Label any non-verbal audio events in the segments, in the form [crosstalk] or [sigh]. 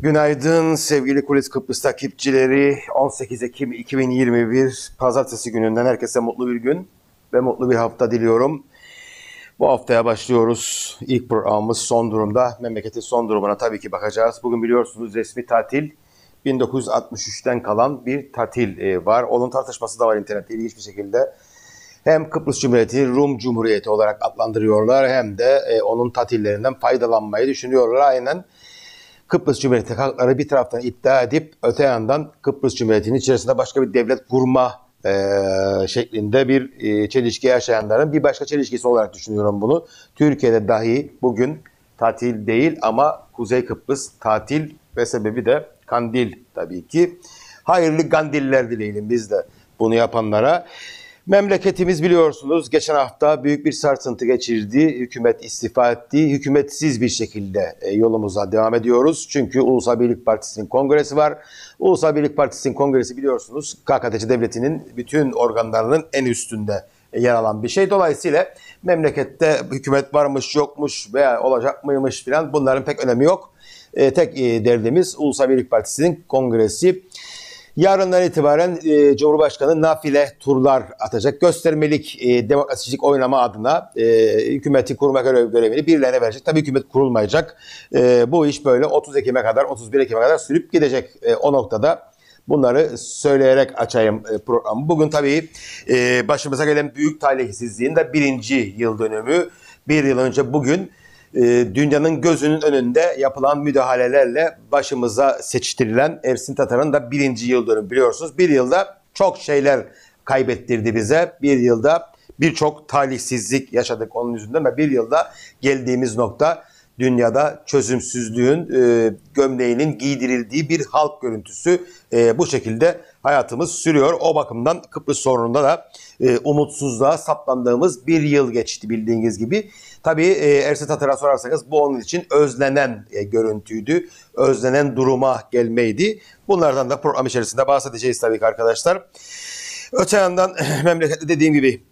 Günaydın sevgili Kulis Kıbrıs takipçileri. 18 Ekim 2021 Pazartesi gününden herkese mutlu bir gün ve mutlu bir hafta diliyorum. Bu haftaya başlıyoruz. İlk programımız son durumda. Memleketin son durumuna tabii ki bakacağız. Bugün biliyorsunuz resmi tatil 1963'ten kalan bir tatil e, var. Onun tartışması da var internette ilginç bir şekilde. Hem Kıbrıs Cumhuriyeti Rum Cumhuriyeti olarak adlandırıyorlar hem de e, onun tatillerinden faydalanmayı düşünüyorlar. Aynen Kıbrıs Cumhuriyeti hakları bir taraftan iddia edip öte yandan Kıbrıs Cumhuriyeti'nin içerisinde başka bir devlet kurma e, şeklinde bir e, çelişki yaşayanların bir başka çelişkisi olarak düşünüyorum bunu. Türkiye'de dahi bugün tatil değil ama Kuzey Kıbrıs tatil ve sebebi de kandil tabii ki. Hayırlı kandiller dileyelim biz de bunu yapanlara. Memleketimiz biliyorsunuz geçen hafta büyük bir sarsıntı geçirdi. Hükümet istifa etti. Hükümetsiz bir şekilde e, yolumuza devam ediyoruz. Çünkü Ulusal Birlik Partisi'nin kongresi var. Ulusal Birlik Partisi'nin kongresi biliyorsunuz KKTC Devleti'nin bütün organlarının en üstünde yer alan bir şey. Dolayısıyla memlekette hükümet varmış yokmuş veya olacak mıymış filan bunların pek önemi yok. E, tek e, derdimiz Ulusal Birlik Partisi'nin kongresi. Yarından itibaren e, Cumhurbaşkanı nafile turlar atacak. Göstermelik e, demokrasicilik oynama adına e, hükümeti kurma görev, görevini birilerine verecek. Tabii hükümet kurulmayacak. E, bu iş böyle 30 Ekim'e kadar, 31 Ekim'e kadar sürüp gidecek e, o noktada. Bunları söyleyerek açayım e, programı. Bugün tabii e, başımıza gelen büyük talihsizliğin de birinci yıl dönümü. Bir yıl önce bugün e, dünyanın gözünün önünde yapılan müdahalelerle başımıza seçtirilen Ersin Tatar'ın da birinci yıl dönümü biliyorsunuz. Bir yılda çok şeyler kaybettirdi bize. Bir yılda birçok talihsizlik yaşadık onun yüzünden ve bir yılda geldiğimiz nokta dünyada çözümsüzlüğün e, gömleğinin giydirildiği bir halk görüntüsü e, bu şekilde hayatımız sürüyor. O bakımdan Kıbrıs sorununda da e, umutsuzluğa saplandığımız bir yıl geçti bildiğiniz gibi. Tabii e, Tatar'a sorarsanız bu onun için özlenen e, görüntüydü. Özlenen duruma gelmeydi. Bunlardan da program içerisinde bahsedeceğiz tabii ki arkadaşlar. Öte yandan [clears throat] memlekette dediğim gibi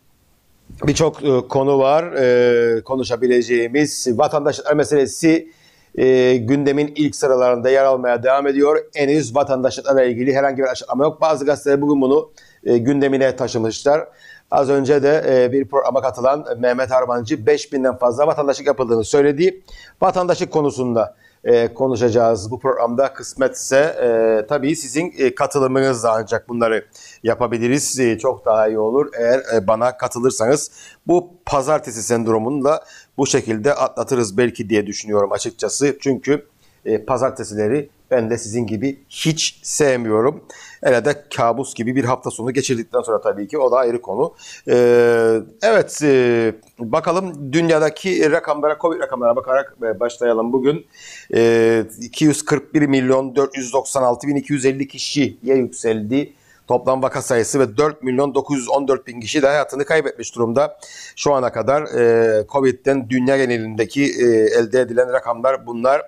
birçok e, konu var e, konuşabileceğimiz. Vatandaşlar meselesi e, gündemin ilk sıralarında yer almaya devam ediyor. Henüz vatandaşlıklarla ilgili herhangi bir açıklama yok. Bazı gazeteler bugün bunu e, gündemine taşımışlar. Az önce de e, bir programa katılan Mehmet Harmancı 5000'den fazla vatandaşlık yapıldığını söyledi. Vatandaşlık konusunda e, konuşacağız bu programda. Kısmetse tabii sizin e, katılımınızla ancak bunları yapabiliriz. E, çok daha iyi olur eğer bana katılırsanız. Bu pazartesi sendromunu da bu şekilde atlatırız belki diye düşünüyorum açıkçası. Çünkü pazartesileri ben de sizin gibi hiç sevmiyorum. Herhalde kabus gibi bir hafta sonu geçirdikten sonra tabii ki o da ayrı konu. Ee, evet e, bakalım dünyadaki rakamlara, Covid rakamlara bakarak e, başlayalım bugün. E, 241 milyon 496 bin 250 kişiye yükseldi. Toplam vaka sayısı ve 4 milyon 914 bin kişi de hayatını kaybetmiş durumda. Şu ana kadar e, Covid'den dünya genelindeki e, elde edilen rakamlar bunlar.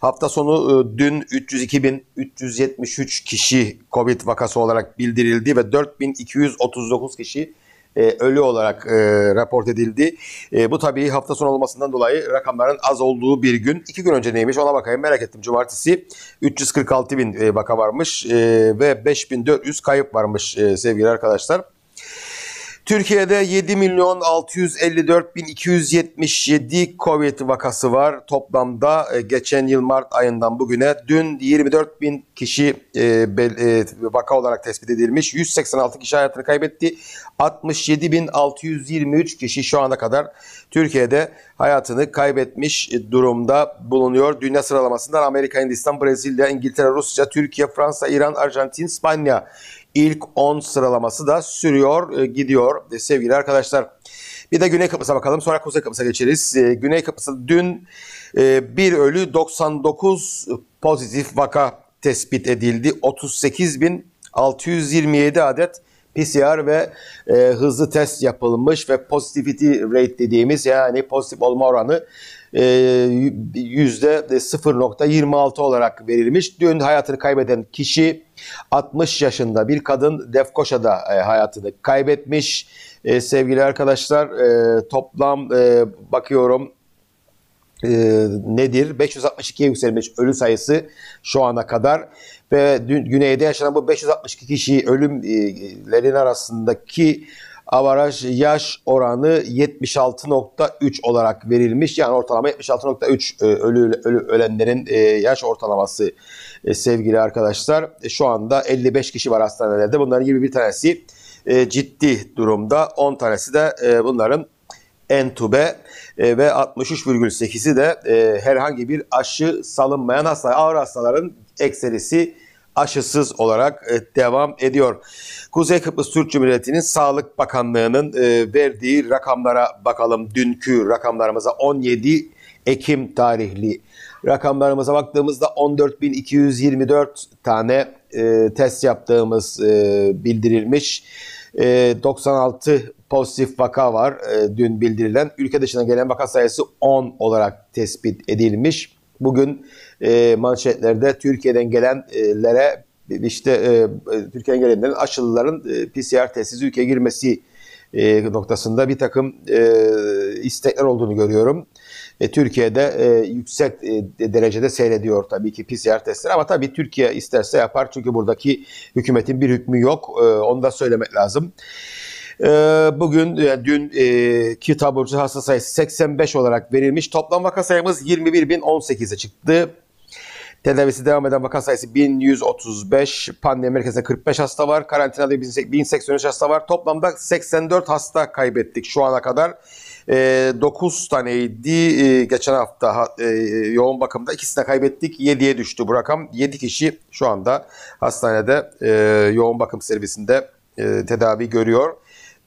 Hafta sonu e, dün 302 bin 373 kişi Covid vakası olarak bildirildi ve 4239 kişi e, ölü olarak e, raport edildi. E, bu tabii hafta sonu olmasından dolayı rakamların az olduğu bir gün. İki gün önce neymiş ona bakayım merak ettim. Cumartesi 346 bin e, vaka varmış e, ve 5400 kayıp varmış e, sevgili arkadaşlar. Türkiye'de 7 milyon 654 bin 277 Covid vakası var. Toplamda e, geçen yıl Mart ayından bugüne dün 24 bin kişi e, e, vaka olarak tespit edilmiş. 186 kişi hayatını kaybetti. 67 bin 623 kişi şu ana kadar Türkiye'de hayatını kaybetmiş durumda bulunuyor. Dünya sıralamasından Amerika, Hindistan, Brezilya, İngiltere, Rusya, Türkiye, Fransa, İran, Arjantin, İspanya ilk 10 sıralaması da sürüyor, e, gidiyor e, sevgili arkadaşlar. Bir de Güney Kıbrıs'a bakalım sonra Kuzey Kıbrıs'a geçeriz. E, Güney Kıbrıs'ta dün bir ölü 99 pozitif vaka tespit edildi. 38.627 adet PCR ve e, hızlı test yapılmış ve positivity rate dediğimiz yani pozitif olma oranı %0.26 olarak verilmiş. Dün hayatını kaybeden kişi 60 yaşında bir kadın Defkoşa'da e, hayatını kaybetmiş. E, sevgili arkadaşlar e, toplam e, bakıyorum e, nedir? 562'ye yükselmiş ölü sayısı şu ana kadar ve dün, güneyde yaşanan bu 562 kişi ölümlerin arasındaki avaraj yaş oranı 76.3 olarak verilmiş. Yani ortalama 76.3 e, ölü, ölü ölenlerin e, yaş ortalaması e, sevgili arkadaşlar. Şu anda 55 kişi var hastanelerde. Bunların 21 tanesi ciddi durumda. 10 tanesi de bunların entube ve 63,8'i de herhangi bir aşı salınmayan hasta, ağır hastaların ekserisi aşısız olarak e, devam ediyor. Kuzey Kıbrıs Türk Cumhuriyeti'nin Sağlık Bakanlığı'nın e, verdiği rakamlara bakalım. Dünkü rakamlarımıza 17 Ekim tarihli rakamlarımıza baktığımızda 14.224 tane e, test yaptığımız bildirilmiş. 96 pozitif vaka var dün bildirilen. Ülke dışına gelen vaka sayısı 10 olarak tespit edilmiş. Bugün e, manşetlerde Türkiye'den gelenlere işte e, Türkiye'den gelenlerin aşılıların e, PCR testsiz ülkeye girmesi e, noktasında bir takım e, istekler olduğunu görüyorum. E, Türkiye'de e, yüksek e, derecede seyrediyor tabii ki PCR testleri ama tabii Türkiye isterse yapar çünkü buradaki hükümetin bir hükmü yok. E, onu da söylemek lazım. Ee, bugün e, dün e, ki taburcu hasta sayısı 85 olarak verilmiş. Toplam vaka sayımız 21.018'e çıktı. Tedavisi devam eden vaka sayısı 1135. Pandemi merkezinde 45 hasta var. Karantinada 1083 hasta var. Toplamda 84 hasta kaybettik şu ana kadar. E, 9 taneydi e, geçen hafta e, yoğun bakımda. ikisini kaybettik. 7'ye düştü bu rakam. 7 kişi şu anda hastanede e, yoğun bakım servisinde e, tedavi görüyor.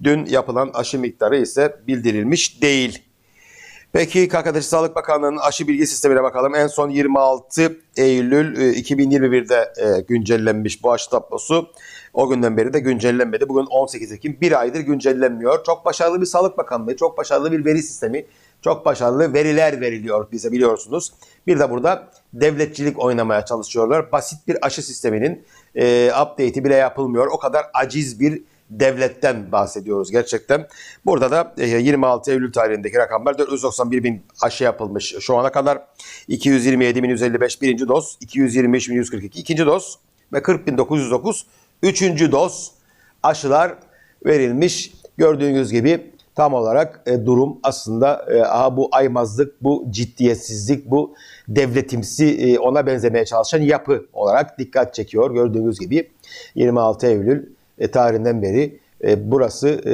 Dün yapılan aşı miktarı ise bildirilmiş değil. Peki KKTC Sağlık Bakanlığı'nın aşı bilgi sistemine bakalım. En son 26 Eylül 2021'de e, e, güncellenmiş bu aşı tablosu. O günden beri de güncellenmedi. Bugün 18 Ekim bir aydır güncellenmiyor. Çok başarılı bir Sağlık Bakanlığı, çok başarılı bir veri sistemi, çok başarılı veriler veriliyor bize biliyorsunuz. Bir de burada devletçilik oynamaya çalışıyorlar. Basit bir aşı sisteminin e, update'i bile yapılmıyor. O kadar aciz bir devletten bahsediyoruz gerçekten. Burada da 26 e, Eylül tarihindeki rakamlar 491 bin aşı yapılmış şu ana kadar. 227 bin 155 birinci doz, 223 bin 142 ikinci doz ve 40 bin 909 üçüncü doz aşılar verilmiş. Gördüğünüz gibi tam olarak e, durum aslında e, aha bu aymazlık, bu ciddiyetsizlik, bu devletimsi e, ona benzemeye çalışan yapı olarak dikkat çekiyor. Gördüğünüz gibi 26 Eylül e, tarihinden beri e, burası e,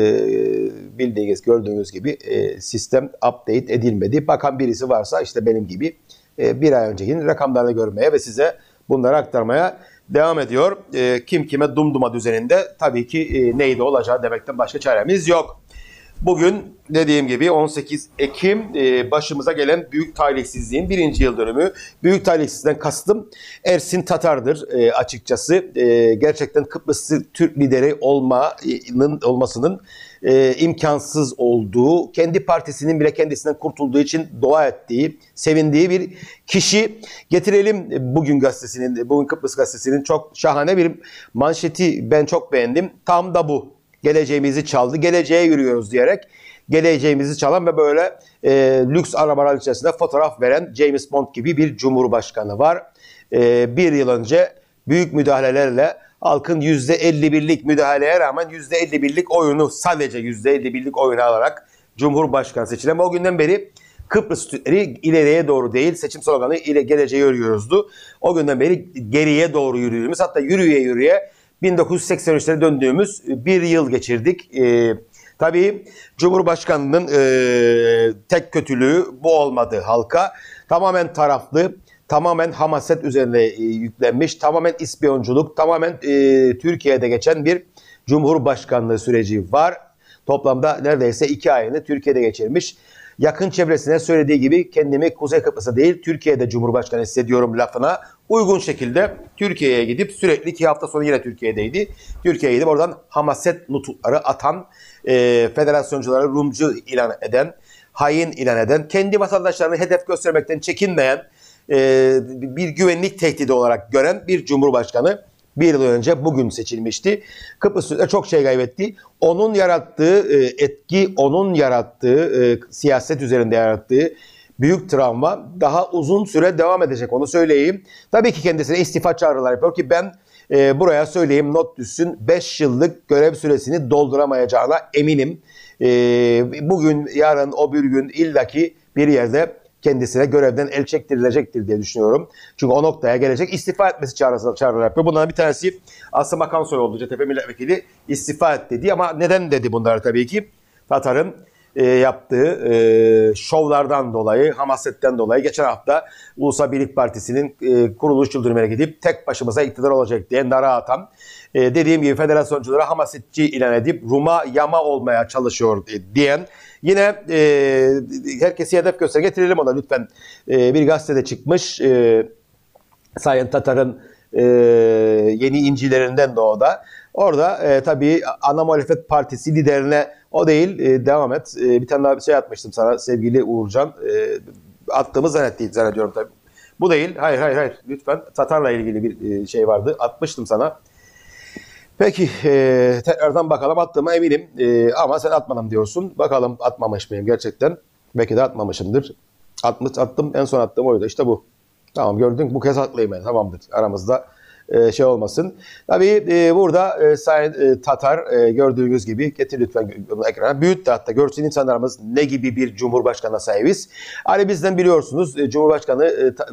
bildiğiniz gördüğünüz gibi e, sistem update edilmedi. Bakan birisi varsa işte benim gibi e, bir ay önceki rakamlarını görmeye ve size bunları aktarmaya devam ediyor. E, kim kime dumduma düzeninde tabii ki e, neydi olacağı demekten başka çaremiz yok. Bugün dediğim gibi 18 Ekim e, başımıza gelen büyük talihsizliğin birinci yıl dönümü. Büyük talihsizlikten kastım Ersin Tatar'dır e, açıkçası. E, gerçekten Kıbrıs Türk lideri olmanın olmasının imkansız olduğu, kendi partisinin bile kendisinden kurtulduğu için dua ettiği, sevindiği bir kişi. Getirelim bugün gazetesinin, bugün Kıbrıs gazetesinin çok şahane bir manşeti ben çok beğendim. Tam da bu geleceğimizi çaldı, geleceğe yürüyoruz diyerek geleceğimizi çalan ve böyle e, lüks arabalar içerisinde fotoğraf veren James Bond gibi bir cumhurbaşkanı var. E, bir yıl önce büyük müdahalelerle halkın %51'lik müdahaleye rağmen %51'lik oyunu sadece %51'lik oyunu alarak Cumhurbaşkanı seçilen o günden beri Kıbrıs Türkleri ileriye doğru değil seçim sloganı ile geleceğe yürüyoruzdu. O günden beri geriye doğru yürüyoruz. Hatta yürüye yürüye 1983'lere döndüğümüz bir yıl geçirdik. E, tabii Cumhurbaşkanı'nın e, tek kötülüğü bu olmadı halka. Tamamen taraflı, tamamen hamaset üzerine e, yüklenmiş, tamamen ispiyonculuk, tamamen e, Türkiye'de geçen bir Cumhurbaşkanlığı süreci var. Toplamda neredeyse iki ayını Türkiye'de geçirmiş yakın çevresine söylediği gibi kendimi Kuzey Kıbrıs'a değil Türkiye'de Cumhurbaşkanı hissediyorum lafına uygun şekilde Türkiye'ye gidip sürekli iki hafta sonra yine Türkiye'deydi. Türkiye'ye gidip oradan hamaset nutukları atan, e, federasyoncuları Rumcu ilan eden, hain ilan eden, kendi vatandaşlarını hedef göstermekten çekinmeyen, e, bir güvenlik tehdidi olarak gören bir cumhurbaşkanı bir yıl önce bugün seçilmişti. Kıbrıs Türkler çok şey kaybetti. Onun yarattığı e, etki, onun yarattığı e, siyaset üzerinde yarattığı büyük travma daha uzun süre devam edecek onu söyleyeyim. Tabii ki kendisine istifa çağrılar yapıyor ki ben e, buraya söyleyeyim not düşsün 5 yıllık görev süresini dolduramayacağına eminim. Bugün yarın o bir gün illaki bir yerde kendisine görevden el çektirilecektir diye düşünüyorum. Çünkü o noktaya gelecek istifa etmesi çağrısı çağrılar yapıyor. Bunların bir tanesi Asım Akansoy oldu CTP milletvekili istifa et dedi ama neden dedi bunları tabii ki? Tatar'ın e, yaptığı e, şovlardan dolayı, hamasetten dolayı geçen hafta Ulusal Birlik Partisi'nin e, kuruluş yıldönümüne gidip tek başımıza iktidar olacak diye nara atan, e, dediğim gibi federasyonculara hamasetçi ilan edip Rum'a yama olmaya çalışıyor diyen, yine e, herkesi hedef göster getirelim ona lütfen. E, bir gazetede çıkmış, e, Sayın Tatar'ın e, yeni incilerinden de o da. Orada e, tabii ana muhalefet partisi liderine o değil e, devam et. E, bir tane daha bir şey atmıştım sana sevgili Uğurcan. E, attığımı zannetti, zannediyorum tabii. Bu değil. Hayır hayır hayır. Lütfen Tatar'la ilgili bir e, şey vardı. Atmıştım sana. Peki e, tekrardan bakalım attığıma eminim. E, ama sen atmadım diyorsun. Bakalım atmamış mıyım gerçekten. Belki de atmamışımdır. Atmış, attım. En son attığım oydu. İşte bu. Tamam gördün bu kez haklıyım yani. Tamamdır. Aramızda e, şey olmasın. Tabii e, burada e, Sayın e, Tatar e, gördüğünüz gibi getir lütfen ekrana. Büyüt de hatta görsün insanlarımız ne gibi bir cumhurbaşkanına sahibiz. Hani bizden biliyorsunuz e, Cumhurbaşkanı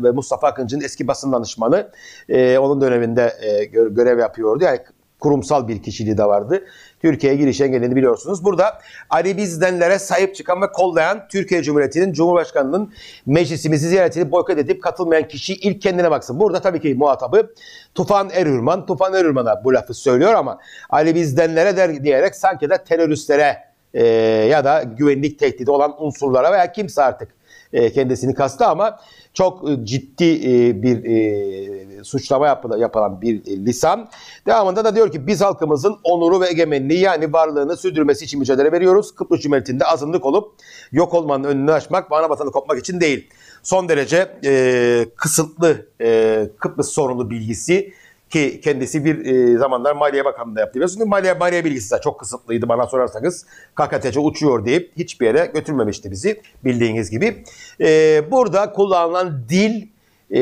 e, Mustafa Akıncı'nın eski basın danışmanı e, onun döneminde e, görev yapıyordu. Yani kurumsal bir kişiliği de vardı. Türkiye'ye giriş engelini biliyorsunuz. Burada Ali bizdenlere sahip çıkan ve kollayan Türkiye Cumhuriyeti'nin Cumhurbaşkanı'nın meclisimizi ziyaretini boykot edip katılmayan kişi ilk kendine baksın. Burada tabii ki muhatabı Tufan Erürman. Tufan Erürman'a bu lafı söylüyor ama Ali bizdenlere der diyerek sanki de teröristlere e, ya da güvenlik tehdidi olan unsurlara veya kimse artık e, kendisini kastı ama çok e, ciddi e, bir suçlama yapılan bir lisan. Devamında da diyor ki biz halkımızın onuru ve egemenliği yani varlığını sürdürmesi için mücadele veriyoruz. Kıbrıs Cumhuriyeti'nde azınlık olup yok olmanın önünü açmak ve ana kopmak için değil. Son derece e, kısıtlı e, Kıbrıs sorunu bilgisi ki kendisi bir e, zamanlar Maliye Bakanlığı yaptı. Çünkü Maliye, Maliye bilgisi de çok kısıtlıydı bana sorarsanız. KKTC uçuyor deyip hiçbir yere götürmemişti bizi bildiğiniz gibi. E, burada kullanılan dil e,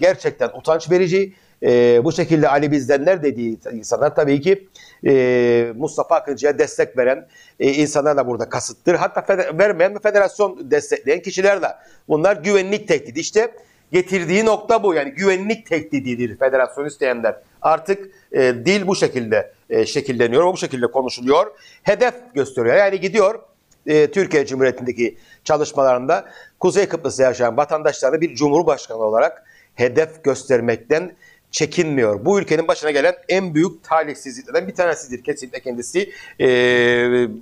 gerçekten utanç verici. E, bu şekilde Ali Bizdenler dediği insanlar tabii ki e, Mustafa Akıncı'ya destek veren e, insanlar da burada kasıttır. Hatta feder, vermeyen federasyon destekleyen kişiler de bunlar güvenlik tehdidi. İşte getirdiği nokta bu. Yani güvenlik tehdididir federasyon isteyenler. Artık e, dil bu şekilde e, şekilleniyor, bu şekilde konuşuluyor. Hedef gösteriyor. Yani gidiyor e, Türkiye Cumhuriyeti'ndeki çalışmalarında Kuzey Kıbrıs'ta yaşayan vatandaşlarını bir cumhurbaşkanı olarak hedef göstermekten çekinmiyor. Bu ülkenin başına gelen en büyük talihsizliklerden bir tanesidir kesinlikle kendisi. E,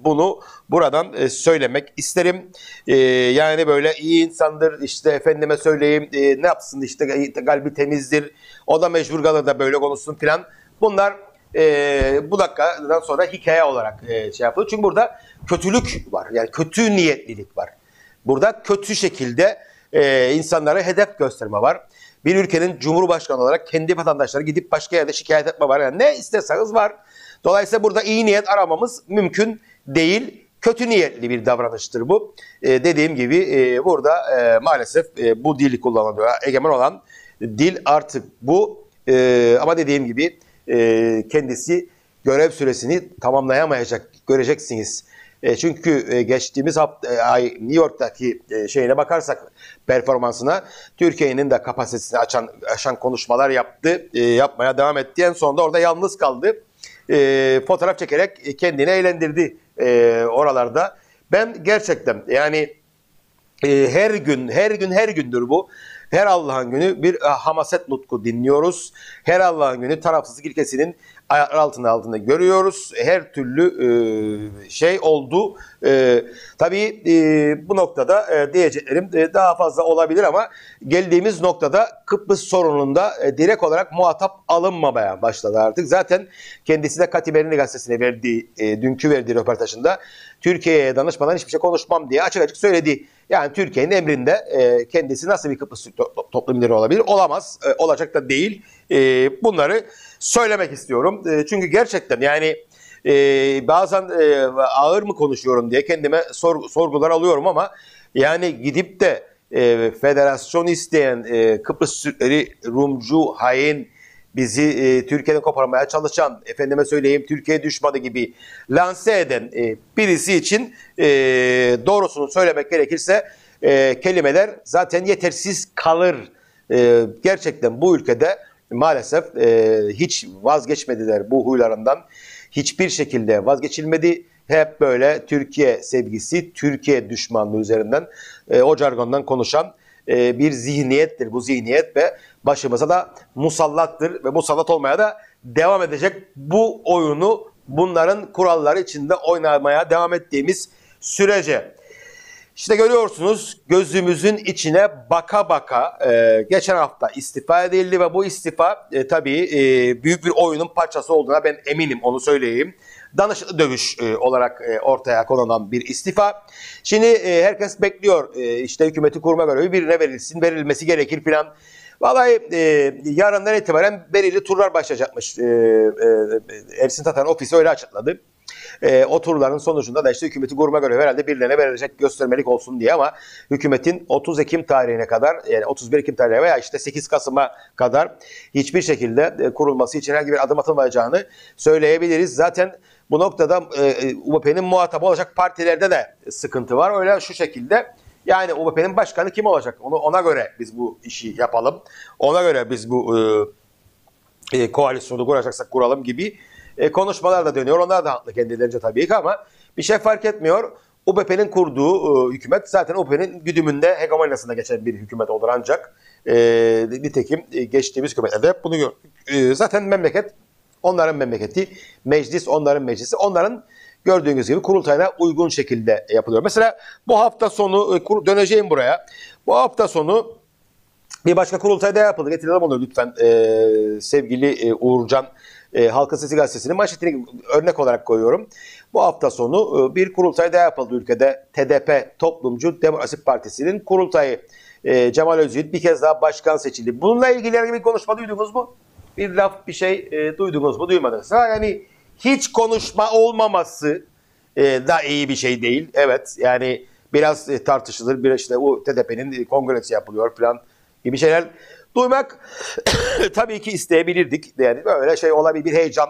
bunu buradan e, söylemek isterim. E, yani böyle iyi insandır işte efendime söyleyeyim e, ne yapsın işte kalbi temizdir. O da mecbur kalır da böyle konuşsun filan. Bunlar e, bu dakikadan sonra hikaye olarak e, şey yapılıyor. Çünkü burada kötülük var. Yani kötü niyetlilik var. Burada kötü şekilde e, insanlara hedef gösterme var bir ülkenin cumhurbaşkanı olarak kendi vatandaşları gidip başka yerde şikayet etme var. Yani ne isteseniz var. Dolayısıyla burada iyi niyet aramamız mümkün değil. Kötü niyetli bir davranıştır bu. Ee, dediğim gibi e, burada e, maalesef e, bu dili kullanılıyor. Egemen olan dil artık bu. E, ama dediğim gibi e, kendisi görev süresini tamamlayamayacak göreceksiniz. E, çünkü e, geçtiğimiz e, ay New York'taki şeyine bakarsak performansına Türkiye'nin de kapasitesini açan aşan konuşmalar yaptı, yapmaya devam etti. En sonunda orada yalnız kaldı. Fotoğraf çekerek kendini eğlendirdi oralarda. Ben gerçekten yani her gün, her gün, her gündür bu. Her Allah'ın günü bir hamaset nutku dinliyoruz. Her Allah'ın günü tarafsızlık ilkesinin ayaklar altında altında görüyoruz. Her türlü e, şey oldu. E, tabii e, bu noktada e, diyeceklerim e, daha fazla olabilir ama geldiğimiz noktada Kıbrıs sorununda e, direkt olarak muhatap alınmamaya başladı artık. Zaten kendisi de Katiberini gazetesine verdiği, e, dünkü verdiği röportajında Türkiye'ye danışmadan hiçbir şey konuşmam diye açık açık söyledi. Yani Türkiye'nin emrinde e, kendisi nasıl bir Kıbrıs to toplum lideri olabilir? Olamaz. E, olacak da değil. E, bunları söylemek istiyorum. E, çünkü gerçekten yani e, bazen e, ağır mı konuşuyorum diye kendime sor, sorgular alıyorum ama Yani gidip de federasyon isteyen Kıbrıs Türkleri Rumcu, hain, bizi Türkiye'den koparmaya çalışan, efendime söyleyeyim Türkiye düşmanı gibi lanse eden birisi için doğrusunu söylemek gerekirse kelimeler zaten yetersiz kalır. Gerçekten bu ülkede maalesef e, hiç vazgeçmediler bu huylarından. Hiçbir şekilde vazgeçilmedi. Hep böyle Türkiye sevgisi, Türkiye düşmanlığı üzerinden e, o jargondan konuşan e, bir zihniyettir bu zihniyet ve başımıza da musallattır ve musallat olmaya da devam edecek. Bu oyunu bunların kuralları içinde oynamaya devam ettiğimiz sürece. İşte görüyorsunuz gözümüzün içine baka baka e, geçen hafta istifa edildi ve bu istifa e, tabii e, büyük bir oyunun parçası olduğuna ben eminim onu söyleyeyim. Danışıklı dövüş e, olarak e, ortaya konulan bir istifa. Şimdi e, herkes bekliyor e, işte hükümeti kurma görevi birine verilsin verilmesi gerekir filan. Vallahi e, yarından itibaren belirli turlar başlayacakmış. E, e, Ersin Tatar'ın ofisi öyle açıkladı. E, o turların sonucunda da işte hükümeti kurma görevi herhalde birilerine verilecek göstermelik olsun diye ama hükümetin 30 Ekim tarihine kadar yani 31 Ekim tarihine veya işte 8 Kasım'a kadar hiçbir şekilde e, kurulması için herhangi bir adım atılmayacağını söyleyebiliriz. Zaten bu noktada e, UBP'nin muhatabı olacak partilerde de sıkıntı var. Öyle şu şekilde yani UBP'nin başkanı kim olacak? Onu ona göre biz bu işi yapalım. Ona göre biz bu e, e, koalisyonu kuracaksak kuralım gibi e, konuşmalar da dönüyor. Onlar da haklı kendilerince tabii ki ama bir şey fark etmiyor. UBP'nin kurduğu e, hükümet zaten UBP'nin güdümünde hegemonyasında geçen bir hükümet olur ancak e, nitekim e, geçtiğimiz hükümetlerde bunu gördük. E, zaten memleket onların memleketi, meclis onların meclisi, onların gördüğünüz gibi kurultayına uygun şekilde yapılıyor. Mesela bu hafta sonu e, döneceğim buraya. Bu hafta sonu bir başka kurultayda yapıldı. Getirelim onu lütfen e, sevgili e, Uğurcan e, Halkın Sesi Gazetesi'nin manşetini örnek olarak koyuyorum. Bu hafta sonu e, bir kurultay daha yapıldı ülkede. TDP Toplumcu Demokrasi Partisi'nin kurultayı. E, Cemal Özyiğit bir kez daha başkan seçildi. Bununla ilgili herhangi bir konuşma duydunuz mu? Bir laf bir şey e, duydunuz mu? Duymadınız. Ha, yani hiç konuşma olmaması e, da iyi bir şey değil. Evet yani biraz e, tartışılır. Bir işte o TDP'nin kongresi yapılıyor falan gibi şeyler duymak [coughs] tabii ki isteyebilirdik. Yani böyle şey olabilir, bir heyecan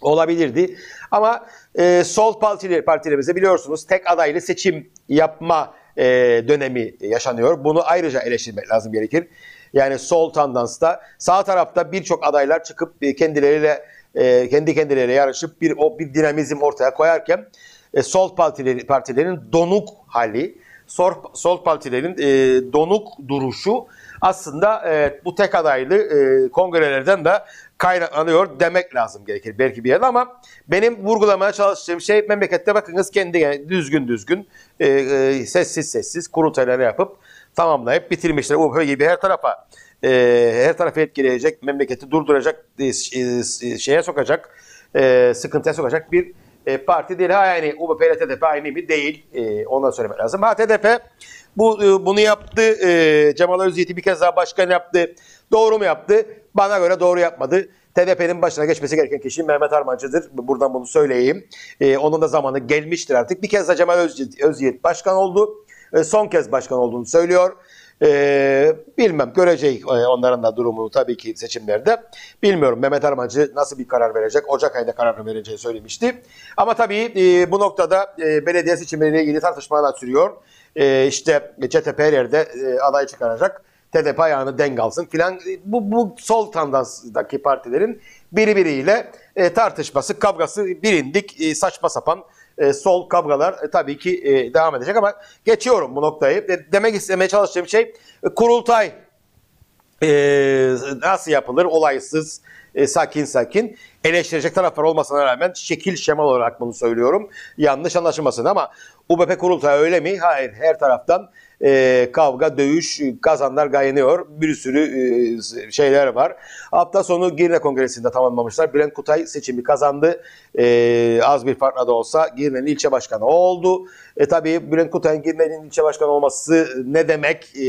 olabilirdi. Ama e, sol partiler, partilerimize biliyorsunuz tek adaylı seçim yapma e, dönemi yaşanıyor. Bunu ayrıca eleştirmek lazım gerekir. Yani sol tandansta sağ tarafta birçok adaylar çıkıp e, kendileriyle e, kendi kendileriyle yarışıp bir o bir dinamizm ortaya koyarken e, sol partileri, partilerin donuk hali, sol, sol partilerin e, donuk duruşu aslında e, bu tek adaylı e, kongrelerden de kaynaklanıyor demek lazım gerekir belki bir yerde ama benim vurgulamaya çalıştığım şey memlekette bakınız kendi yani düzgün düzgün e, e, sessiz sessiz kurultayları yapıp tamamlayıp bitirmişler. UPP gibi her tarafa e, her tarafı etkileyecek, memleketi durduracak, e, e, şeye sokacak, e, sıkıntıya sokacak bir e, parti değil. Ha yani UBP ile TDP aynı mi? Değil. E, ondan söylemek lazım. Ha TDP bu e, bunu yaptı. E, Cemal Özyiğit'i bir kez daha başkan yaptı. Doğru mu yaptı? Bana göre doğru yapmadı. TDP'nin başına geçmesi gereken kişi Mehmet Armancı'dır. Buradan bunu söyleyeyim. E, onun da zamanı gelmiştir artık. Bir kez daha Cemal Özyiğit, Özyiğit başkan oldu. E, son kez başkan olduğunu söylüyor. Ee, bilmem göreceğiz e, onların da durumunu tabii ki seçimlerde. Bilmiyorum Mehmet Armancı nasıl bir karar verecek. Ocak ayında karar vereceği söylemişti. Ama tabii e, bu noktada e, belediye seçimleriyle ilgili tartışmalar sürüyor. E, işte CTP yerde e, aday çıkaracak. TDP ayağını denk alsın filan. Bu, bu sol tandansdaki partilerin birbiriyle e, tartışması, kavgası bilindik e, saçma sapan e, sol kavgalar e, tabii ki e, devam edecek ama geçiyorum bu noktayı. E, demek istemeye çalıştığım şey e, kurultay e, nasıl yapılır olaysız, e, sakin sakin eleştirecek taraflar olmasına rağmen şekil şemal olarak bunu söylüyorum. Yanlış anlaşılmasın ama UBP kurultayı öyle mi? Hayır. Her taraftan e, kavga, dövüş, kazanlar kaynıyor. Bir sürü e, şeyler var. Hafta sonu Girne Kongresi'nde tamamlamışlar. Bülent Kutay seçimi kazandı. E, az bir farkla da olsa Girne'nin ilçe başkanı oldu. E, tabii Bülent Kutay'ın Girne'nin ilçe başkanı olması ne demek? E,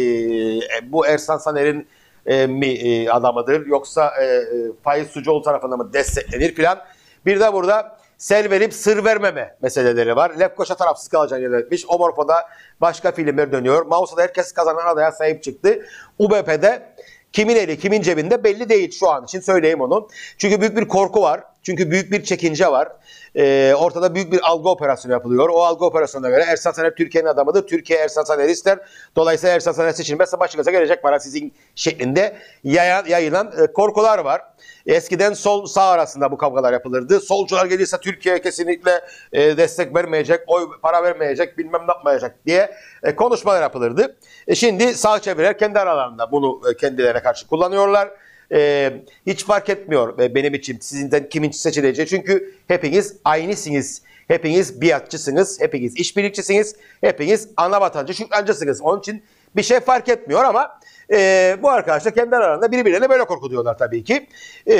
bu Ersan Saner'in e, mi e, adamıdır yoksa e, e Faiz Sucuoğlu tarafından mı desteklenir filan. Bir de burada sel verip sır vermeme meseleleri var. Lefkoşa tarafsız kalacağını iletmiş. Omorfo'da başka filmler dönüyor. Mausa'da herkes kazanan adaya sahip çıktı. UBP'de kimin eli kimin cebinde belli değil şu an için söyleyeyim onu. Çünkü büyük bir korku var. Çünkü büyük bir çekince var. Ee, ortada büyük bir algı operasyonu yapılıyor. O algı operasyonuna göre Ersan Saner Türkiye'nin adamıdır. Türkiye Ersan Saner ister. Dolayısıyla Ersan Saner seçilmezse başınıza gelecek para sizin şeklinde yayan, yayılan e, korkular var. Eskiden sol sağ arasında bu kavgalar yapılırdı. Solcular gelirse Türkiye kesinlikle e, destek vermeyecek, oy para vermeyecek, bilmem ne yapmayacak diye e, konuşmalar yapılırdı. E, şimdi sağ çevreler kendi aralarında bunu e, kendilerine karşı kullanıyorlar. E, hiç fark etmiyor e, benim için sizinden kimin seçileceği. Çünkü hepiniz aynısınız. Hepiniz biatçısınız, hepiniz işbirlikçisiniz, hepiniz ana vatancı, şükrancısınız. Onun için bir şey fark etmiyor ama e, bu arkadaşlar kendi aralarında birbirlerine böyle korkutuyorlar tabii ki. E,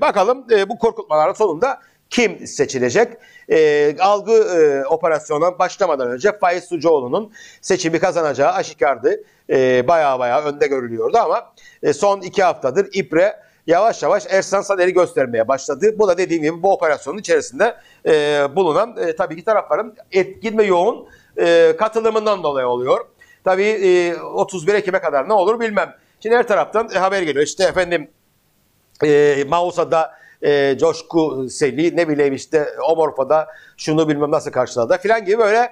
bakalım e, bu korkutmaların sonunda kim seçilecek? E, algı e, operasyonuna başlamadan önce Faiz Sucuoğlu'nun seçimi kazanacağı aşikardı. E, baya baya önde görülüyordu ama e, son iki haftadır İPRE yavaş yavaş Ersan Saner'i göstermeye başladı. Bu da dediğim gibi bu operasyonun içerisinde e, bulunan e, tabii ki tarafların etkin ve yoğun e, katılımından dolayı oluyor. Tabii e, 31 Ekim'e kadar ne olur bilmem. Şimdi her taraftan haber geliyor. İşte efendim e, Mausa'da e, Coşku Seli ne bileyim işte Omorfa'da şunu bilmem nasıl karşıladı filan gibi böyle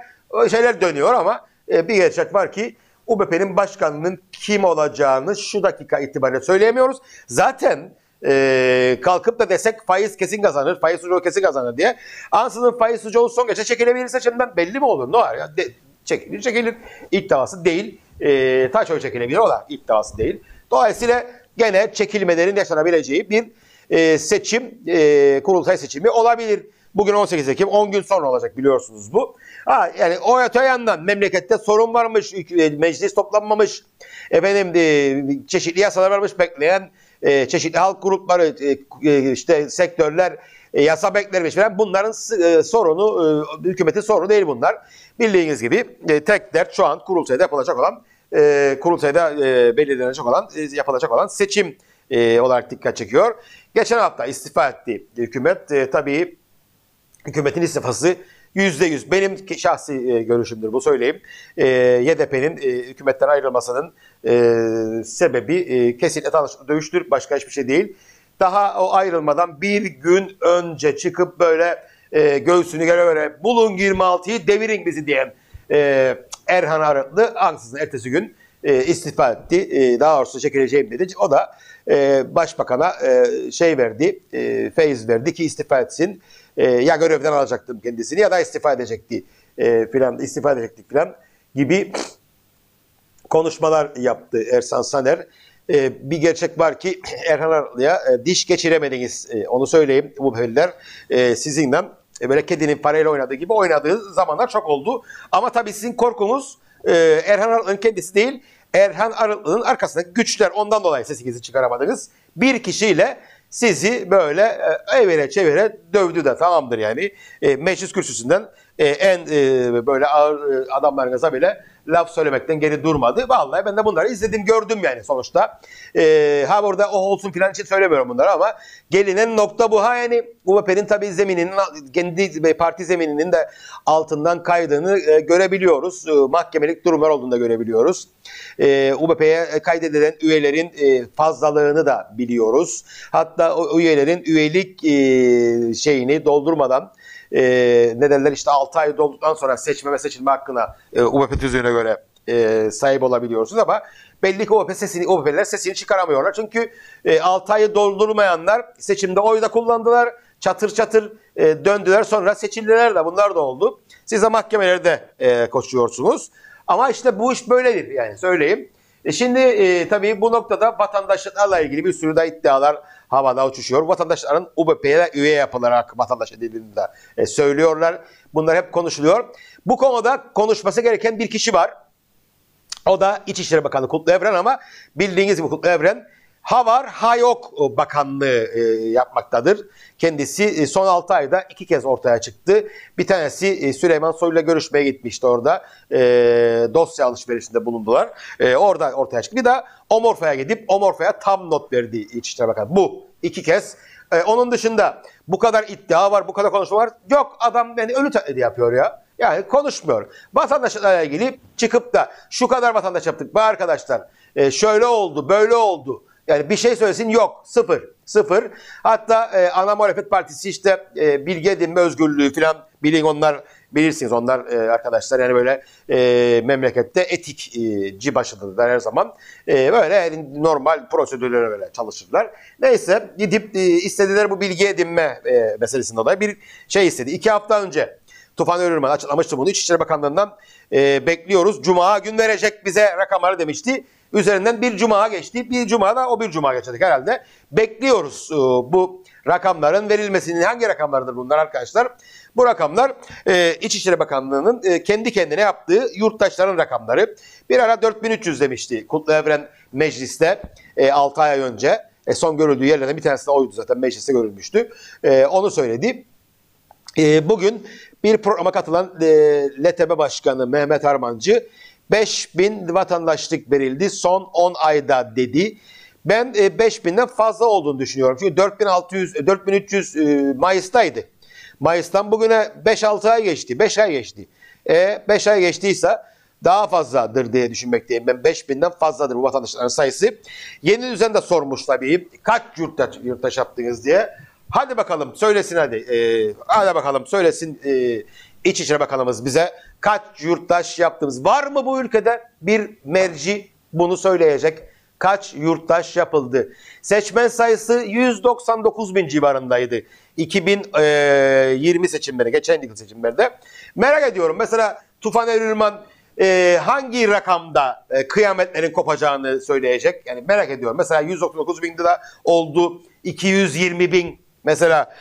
şeyler dönüyor ama e, bir gerçek var ki UBP'nin başkanının kim olacağını şu dakika itibariyle söyleyemiyoruz. Zaten e, kalkıp da desek faiz kesin kazanır, faiz sucuğu kesin kazanır diye. Ansızın faiz sucuğu son gece çekilebilir seçimden belli mi olur? Ne var ya? De, çekilir çekilir. İddiası değil. E, taş oy çekilebilir o da iddiası değil. Dolayısıyla gene çekilmelerin yaşanabileceği bir e, seçim, e, kurultay seçimi olabilir. Bugün 18 Ekim, 10 gün sonra olacak biliyorsunuz bu. Ha, yani o öte yandan memlekette sorun varmış, meclis toplanmamış, efendim e, çeşitli yasalar varmış bekleyen e, çeşitli halk grupları, e, işte sektörler e, yasa beklermiş falan. Bunların e, sorunu, e, hükümetin sorunu değil bunlar. Bildiğiniz gibi e, tek dert şu an kurultayda yapılacak olan, e, kurultayda e, belirlenecek olan, e, yapılacak olan seçim e, olarak dikkat çekiyor. Geçen hafta istifa etti hükümet. E, tabii hükümetin istifası yüzde yüz. Benim şahsi e, görüşümdür bu söyleyeyim. E, YDP'nin e, hükümetten ayrılmasının e, sebebi e, kesinlikle tanışma dövüştür. Başka hiçbir şey değil. Daha o ayrılmadan bir gün önce çıkıp böyle e, göğsünü göre göre bulun 26'yı devirin bizi diyen e, Erhan Arıklı ansızın ertesi gün e, istifa etti. E, daha doğrusu çekileceğim dedi. O da e, başbakana e, şey verdi, e, feyiz verdi ki istifa etsin. E, ya görevden alacaktım kendisini ya da istifa edecekti e, filan, istifa edecektik filan gibi konuşmalar yaptı Ersan Saner. E, bir gerçek var ki [clears throat] Erhan Arıklı'ya e, diş geçiremediniz e, onu söyleyeyim bu beyler. E, sizinle e, böyle kedinin parayla oynadığı gibi oynadığı zamanlar çok oldu. Ama tabii sizin korkunuz e, Erhan Arıklı'nın kendisi değil. Erhan Arıklı'nın arkasındaki güçler ondan dolayı sesinizi çıkaramadınız. Bir kişiyle sizi böyle e, evire çevire dövdü de tamamdır yani. E, meclis kürsüsünden e, en e, böyle ağır e, adamlarınıza bile laf söylemekten geri durmadı. Vallahi ben de bunları izledim gördüm yani sonuçta. E, ha burada o olsun filan için söylemiyorum bunları ama gelinen nokta bu. Ha yani UBP'nin tabii zemininin kendi parti zemininin de altından kaydığını e, görebiliyoruz. E, mahkemelik durumlar olduğunu da görebiliyoruz. E, UBP'ye kaydedilen üyelerin e, fazlalığını da biliyoruz. Hatta o üyelerin üyelik e, şeyini doldurmadan e, ne derler işte 6 ay dolduktan sonra seçme ve seçilme hakkına e, UBP tüzüğüne göre e, sahip olabiliyorsunuz ama belli ki UBP sesini, UBP'ler sesini çıkaramıyorlar. Çünkü e, 6 ayı doldurmayanlar seçimde oy da kullandılar. Çatır çatır e, döndüler sonra seçildiler de bunlar da oldu. Siz de mahkemelerde e, koşuyorsunuz. Ama işte bu iş böyledir yani söyleyeyim. E şimdi e, tabii bu noktada vatandaşlıklarla ilgili bir sürü de iddialar havada uçuşuyor. Vatandaşların UBP'ye üye yapılarak vatandaş edildiğini de e, söylüyorlar. Bunlar hep konuşuluyor. Bu konuda konuşması gereken bir kişi var. O da İçişleri Bakanı Kutlu Evren ama bildiğiniz gibi Kutlu Evren Ha var ha yok bakanlığı e, yapmaktadır. Kendisi e, son 6 ayda iki kez ortaya çıktı. Bir tanesi e, Süleyman Soylu'yla görüşmeye gitmişti orada. E, dosya alışverişinde bulundular. E, orada ortaya çıktı. Bir de Omorfa'ya gidip Omorfa'ya tam not verdi İçişleri Bakanı. Bu iki kez. E, onun dışında bu kadar iddia var, bu kadar konuşma var. Yok adam beni ölü taklidi yapıyor ya. Yani konuşmuyor. Vatandaşlarla ilgili çıkıp da şu kadar vatandaş yaptık be arkadaşlar. E, şöyle oldu, böyle oldu. Yani bir şey söylesin yok. Sıfır. Sıfır. Hatta e, ana muhalefet partisi işte e, bilgi edinme özgürlüğü falan bilin onlar bilirsiniz onlar e, arkadaşlar yani böyle e, memlekette etikci başıdırlar her zaman. E, böyle yani normal prosedürlere böyle çalışırlar. Neyse gidip e, istediler bu bilgi edinme e, meselesinde dolayı bir şey istedi. İki hafta önce Tufan Örürmen açıklamıştı bunu. İçişleri Bakanlığı'ndan e, bekliyoruz. Cuma gün verecek bize rakamları demişti. Üzerinden bir cuma geçti. Bir cuma da o bir cuma geçecek herhalde. Bekliyoruz e, bu rakamların verilmesini. Hangi rakamlardır bunlar arkadaşlar? Bu rakamlar e, İçişleri Bakanlığı'nın e, kendi kendine yaptığı yurttaşların rakamları. Bir ara 4300 demişti Kutlu Evren mecliste e, 6 ay önce. E, son görüldüğü yerlerden bir tanesi de oydu zaten mecliste görülmüştü. E, onu söyledi. E, bugün bir programa katılan e, LTB Başkanı Mehmet Armancı 5000 vatandaşlık verildi son 10 ayda dedi. Ben e, 5000'den fazla olduğunu düşünüyorum. Çünkü 4600 4300 e, Mayıs'taydı. Mayıs'tan bugüne 5-6 ay geçti. 5 ay geçti. E, 5 ay geçtiyse daha fazladır diye düşünmekteyim. Ben 5000'den fazladır bu vatandaşların sayısı. Yeni düzende sormuş tabii. Kaç yurttaş, yurttaş yaptınız diye. Hadi bakalım söylesin hadi. Ee, hadi bakalım söylesin e, İçişleri Bakanımız bize kaç yurttaş yaptığımız. Var mı bu ülkede bir merci bunu söyleyecek? Kaç yurttaş yapıldı? Seçmen sayısı 199 bin civarındaydı. 2020 seçimleri, geçen yıl seçimlerde. Merak ediyorum mesela Tufan Erülman e, hangi rakamda e, kıyametlerin kopacağını söyleyecek? Yani merak ediyorum. Mesela 199 bin lira oldu, 220 bin mesela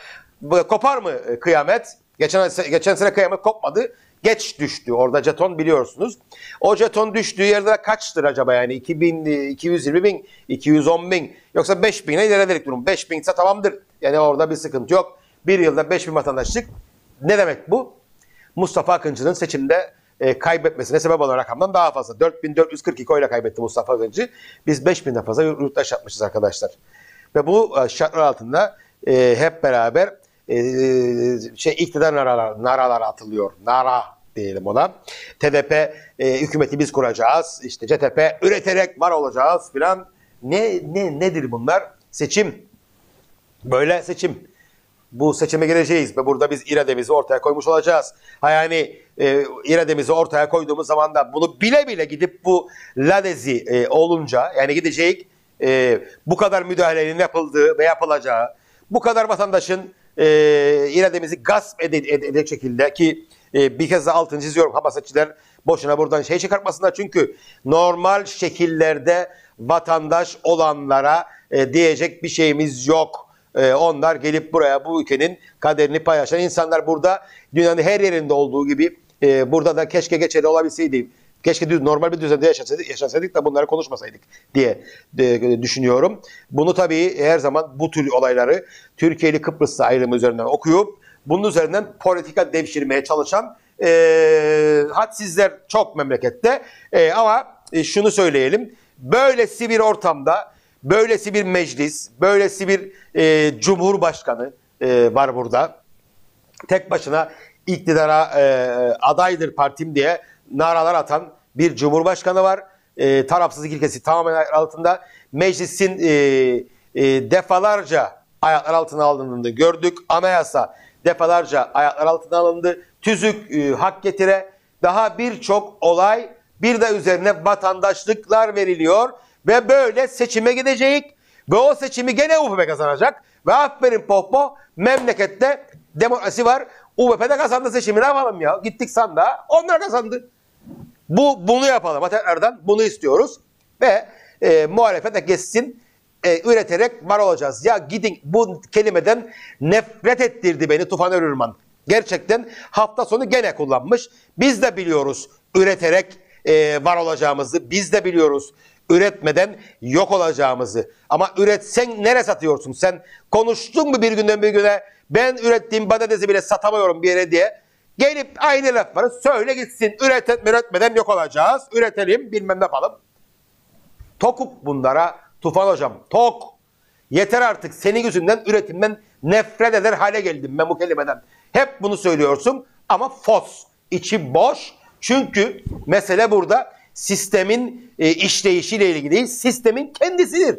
kopar mı e, kıyamet? Geçen, geçen sene kıyamet kopmadı. Geç düştü. Orada jeton biliyorsunuz. O jeton düştüğü yerde kaçtır acaba yani? 2000, 220 bin, 210 bin yoksa 5 bine ilerledik durum. 5 bin ise tamamdır. Yani orada bir sıkıntı yok. Bir yılda 5 bin vatandaşlık. Ne demek bu? Mustafa Akıncı'nın seçimde e, kaybetmesine sebep olan rakamdan daha fazla. 4442 oyla kaybetti Mustafa Akıncı. Biz 5000'den fazla yurttaş yapmışız arkadaşlar. Ve bu e, şartlar altında e, hep beraber e, şey iktidar naralar, naralar atılıyor. Nara diyelim ona. TDP e, hükümeti biz kuracağız. İşte CTP üreterek var olacağız filan. Ne, ne nedir bunlar? Seçim. Böyle seçim. Bu seçime gireceğiz ve burada biz irademizi ortaya koymuş olacağız. Ha yani e, irademizi ortaya koyduğumuz zaman da bunu bile bile gidip bu ladezi e, olunca yani gidecek e, bu kadar müdahalenin yapıldığı ve yapılacağı bu kadar vatandaşın e, irademizi gasp ede, ede, edecek şekilde ki e, bir kez daha altını çiziyorum Hamasetçiler boşuna buradan şey çıkartmasınlar çünkü normal şekillerde vatandaş olanlara e, diyecek bir şeyimiz yok. E, onlar gelip buraya bu ülkenin kaderini paylaşan insanlar burada dünyanın her yerinde olduğu gibi e, burada da keşke geçerli olabilseydi Keşke normal bir düzende yaşasaydık, yaşasaydık da bunları konuşmasaydık diye de, düşünüyorum. Bunu tabii her zaman bu tür olayları Türkiye'li Kıbrıs ayrımı üzerinden okuyup bunun üzerinden politika devşirmeye çalışan e, hadsizler çok memlekette. E, ama e, şunu söyleyelim. Böylesi bir ortamda, böylesi bir meclis, böylesi bir e, cumhurbaşkanı e, var burada. Tek başına iktidara e, adaydır partim diye naralar atan bir cumhurbaşkanı var. E, tarafsızlık ilkesi tamamen altında. Meclisin e, e, defalarca ayaklar altına alındığını gördük. Anayasa defalarca ayaklar altına alındı. Tüzük e, hak getire. Daha birçok olay bir de üzerine vatandaşlıklar veriliyor ve böyle seçime gidecek ve o seçimi gene UBP kazanacak ve aferin Popo memlekette demokrasi var. UBP de kazandı seçimi ne yapalım ya? Gittik sandığa onlar kazandı. Bu bunu yapalım. Tekrardan bunu istiyoruz ve e, muhalefet de geçsin e, üreterek var olacağız. Ya gidin bu kelimeden nefret ettirdi beni Tufan Örürman. Gerçekten hafta sonu gene kullanmış. Biz de biliyoruz üreterek e, var olacağımızı. Biz de biliyoruz Üretmeden yok olacağımızı. Ama üretsen nereye satıyorsun? Sen konuştun mu bir günden bir güne ben ürettiğim patatesi bile satamıyorum bir yere diye. Gelip aynı lafları söyle gitsin. Üret, üretmeden yok olacağız. Üretelim bilmem ne yapalım. Tokuk bunlara Tufan hocam. Tok. Yeter artık senin yüzünden üretimden nefret eder hale geldim ben bu kelimeden. Hep bunu söylüyorsun ama fos. içi boş. Çünkü mesele burada sistemin e, işleyişiyle ilgili değil, sistemin kendisidir.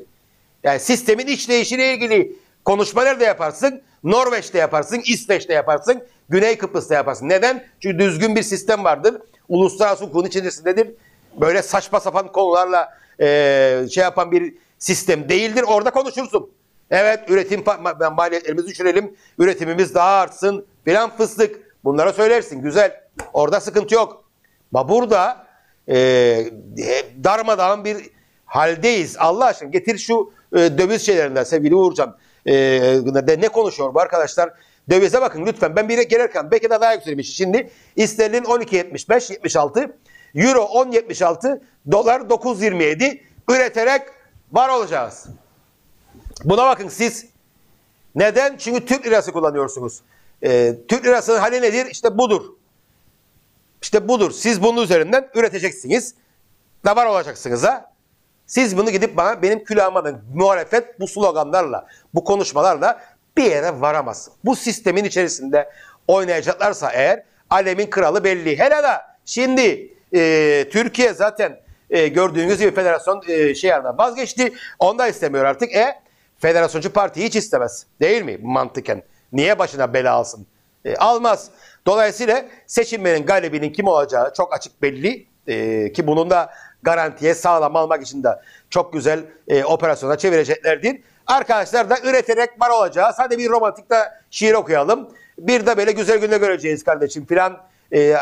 Yani sistemin işleyişiyle ilgili konuşma nerede yaparsın? Norveç'te yaparsın, İsveç'te yaparsın, Güney Kıbrıs'ta yaparsın. Neden? Çünkü düzgün bir sistem vardır. Uluslararası hukukun içerisindedir. Böyle saçma sapan konularla e, şey yapan bir sistem değildir. Orada konuşursun. Evet üretim ma- maliyetlerimizi düşürelim. Üretimimiz daha artsın filan fıstık. Bunlara söylersin. Güzel. Orada sıkıntı yok. Ama burada e, darmadağın bir haldeyiz. Allah aşkına getir şu e, döviz şeylerinden sevgili Uğurcan. E, ne konuşuyor bu arkadaşlar? Dövize bakın lütfen. Ben bir gelirken belki de daha yükselmiş. Şimdi sterlin 12.75 76, euro 10.76, dolar 9.27 üreterek var olacağız. Buna bakın siz. Neden? Çünkü Türk lirası kullanıyorsunuz. Ee, Türk lirasının hali nedir? İşte budur. İşte budur. Siz bunun üzerinden üreteceksiniz. Da var olacaksınız ha. Siz bunu gidip bana benim külahıma muhalefet bu sloganlarla, bu konuşmalarla bir yere varamaz. Bu sistemin içerisinde oynayacaklarsa eğer alemin kralı belli. Hele de şimdi e, Türkiye zaten e, gördüğünüz gibi federasyon e, şey yandan vazgeçti. Onda istemiyor artık. E federasyoncu partiyi hiç istemez. Değil mi mantıken? Niye başına bela alsın? E, almaz. Dolayısıyla seçimlerin galibinin kim olacağı çok açık belli. E, ki bunun da garantiye sağlam almak için de çok güzel e, operasyona çevireceklerdir. Arkadaşlar da üreterek var olacağız. Hadi bir romantik de şiir okuyalım. Bir de böyle güzel günde göreceğiz kardeşim filan e,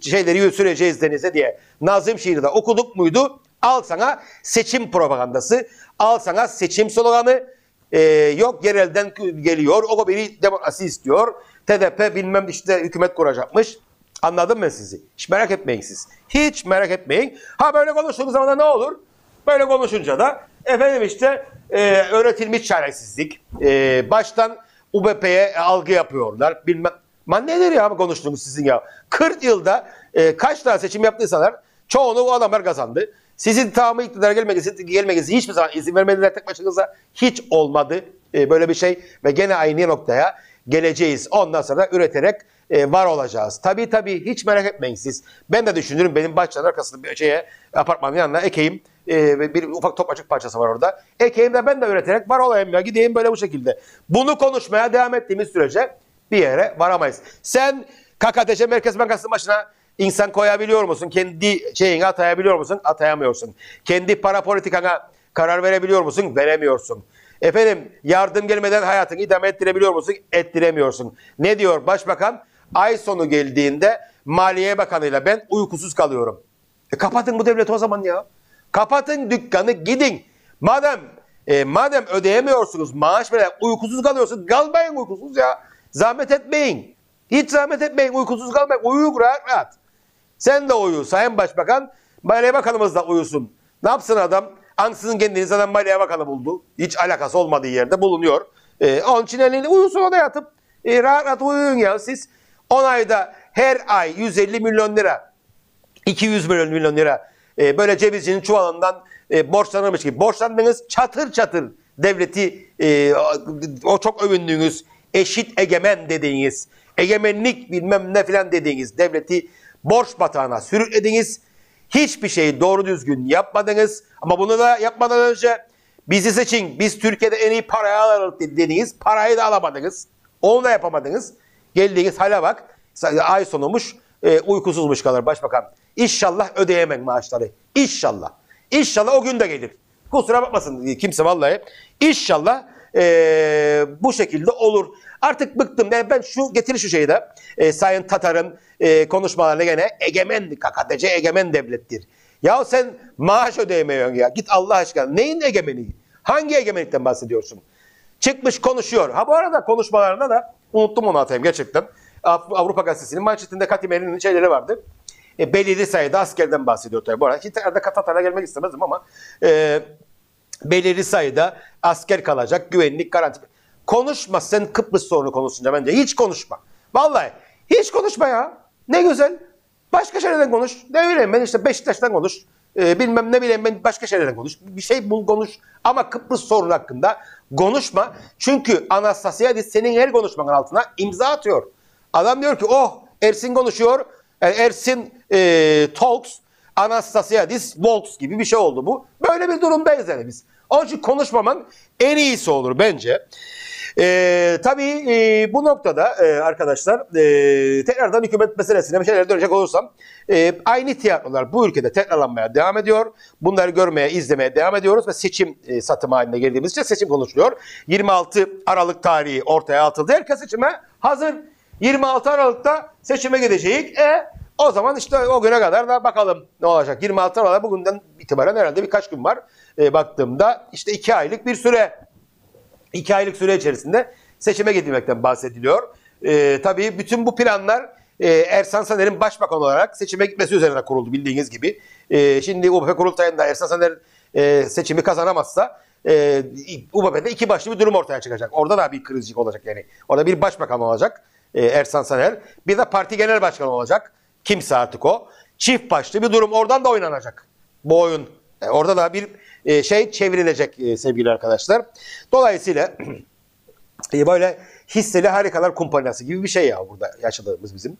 şeyleri süreceğiz denize diye. Nazım şiiri de okuduk muydu? Al sana seçim propagandası. Al sana seçim sloganı. E, yok yerelden geliyor. O biri demokrasi istiyor. TDP bilmem işte hükümet kuracakmış. Anladım ben sizi. Hiç merak etmeyin siz. Hiç merak etmeyin. Ha böyle konuştuğunuz zaman da ne olur? Böyle konuşunca da efendim işte e, öğretilmiş çaresizlik. E, baştan UBP'ye algı yapıyorlar. Bilmem. Man nedir ya konuştuğunuz sizin ya? 40 yılda e, kaç tane seçim yaptıysalar çoğunu o adamlar kazandı. Sizin tamamı iktidara gelmenizi, gelmenizi hiçbir zaman izin vermediler tek başınıza. Hiç olmadı e, böyle bir şey. Ve gene aynı noktaya geleceğiz. Ondan sonra üreterek e, var olacağız. Tabii tabii hiç merak etmeyin siz. Ben de düşünürüm benim bahçenin arkasında bir şeye apartmanın yanına ekeyim. E, bir ufak top açık parçası var orada. Ekeyim de ben de üreterek var olayım ya gideyim böyle bu şekilde. Bunu konuşmaya devam ettiğimiz sürece bir yere varamayız. Sen KKTC Merkez Bankası'nın başına insan koyabiliyor musun? Kendi şeyini atayabiliyor musun? Atayamıyorsun. Kendi para politikana karar verebiliyor musun? Veremiyorsun. Efendim yardım gelmeden hayatını idame ettirebiliyor musun? Ettiremiyorsun. Ne diyor başbakan? Ay sonu geldiğinde Maliye Bakanı'yla ben uykusuz kalıyorum. E kapatın bu devleti o zaman ya. Kapatın dükkanı gidin. Madem e, madem ödeyemiyorsunuz maaş veren uykusuz kalıyorsunuz kalmayın uykusuz ya. Zahmet etmeyin. Hiç zahmet etmeyin uykusuz kalmayın. Uyu rahat rahat. Sen de uyu Sayın Başbakan. Maliye Bakanımız da uyusun. Ne yapsın adam? Ansızın kendini zaten Maliye Bakanı buldu. Hiç alakası olmadığı yerde bulunuyor. E, onun için elini uyusun o da yatıp. E, rahat rahat uyuyun ya siz. 10 ayda her ay 150 milyon lira, 200 milyon, milyon lira e, böyle cevizcinin çuvalından e, borçlanırmış gibi. Borçlandığınız çatır çatır devleti e, o çok övündüğünüz eşit egemen dediğiniz, egemenlik bilmem ne filan dediğiniz devleti borç batağına sürüklediniz. Hiçbir şeyi doğru düzgün yapmadınız. Ama bunu da yapmadan önce bizi seçin, biz Türkiye'de en iyi parayı alırız dediğiniz parayı da alamadınız. Onu da yapamadınız. Geldiğiniz hale bak. Ay sonumuş, e, uykusuzmuş kalır başbakan. İnşallah ödeyemem maaşları. İnşallah. İnşallah o gün de gelir. Kusura bakmasın kimse vallahi. İnşallah e, bu şekilde olur. Artık bıktım. Yani ben şu getir şu şeyi de e, Sayın Tatar'ın e, konuşmalarına gene egemen, KKTC egemen devlettir. Ya sen maaş ödeyemiyorsun ya. Git Allah aşkına. Neyin egemeni? Hangi egemenlikten bahsediyorsun? Çıkmış konuşuyor. Ha bu arada konuşmalarında da unuttum onu atayım gerçekten. Avrupa Gazetesi'nin manşetinde Katimeli'nin şeyleri vardı. e, belirli sayıda askerden bahsediyor tabii. Bu arada hiç da Katar'a gelmek istemezdim ama e, belirli sayıda asker kalacak, güvenlik garanti. Konuşma sen Kıbrıs sorunu konuşunca bence hiç konuşma. Vallahi hiç konuşma ya. Ne güzel. Başka şeylerden konuş. Ne bileyim ben işte Beşiktaş'tan konuş. Ee, bilmem ne bileyim ben başka şeylerden konuş. Bir şey bul konuş. Ama Kıbrıs sorunu hakkında konuşma. Çünkü Anastasiadis senin her konuşmanın altına imza atıyor. Adam diyor ki oh Ersin konuşuyor. Yani Ersin e, talks. Anastasiadis walks gibi bir şey oldu bu. Böyle bir durumdayız yani biz. Onun için konuşmaman en iyisi olur bence. Ee, tabii e, bu noktada e, arkadaşlar e, tekrardan hükümet meselesine bir şeyler dönecek olursam e, aynı tiyatrolar bu ülkede tekrarlanmaya devam ediyor. Bunları görmeye, izlemeye devam ediyoruz ve seçim e, satım haline geldiğimiz için seçim konuşuluyor. 26 Aralık tarihi ortaya atıldı. Herkes seçime hazır. 26 Aralık'ta seçime gidecek. E o zaman işte o güne kadar da bakalım ne olacak. 26 Aralık bugünden itibaren herhalde birkaç gün var. E, baktığımda işte iki aylık bir süre iki aylık süre içerisinde seçime gidilmekten bahsediliyor. Ee, tabii bütün bu planlar e, Ersan Saner'in başbakan olarak seçime gitmesi üzerine kuruldu bildiğiniz gibi. E, şimdi UBP kurultayında Ersan Saner e, seçimi kazanamazsa e, UBP'de iki başlı bir durum ortaya çıkacak. Orada da bir krizcik olacak yani. Orada bir başbakan olacak e, Ersan Saner. Bir de parti genel başkanı olacak. Kimse artık o. Çift başlı bir durum oradan da oynanacak. Bu oyun. E, orada da bir e, şey çevrilecek e, sevgili arkadaşlar. Dolayısıyla [clears throat] e, böyle hisseli harikalar kumpanyası gibi bir şey ya burada yaşadığımız bizim.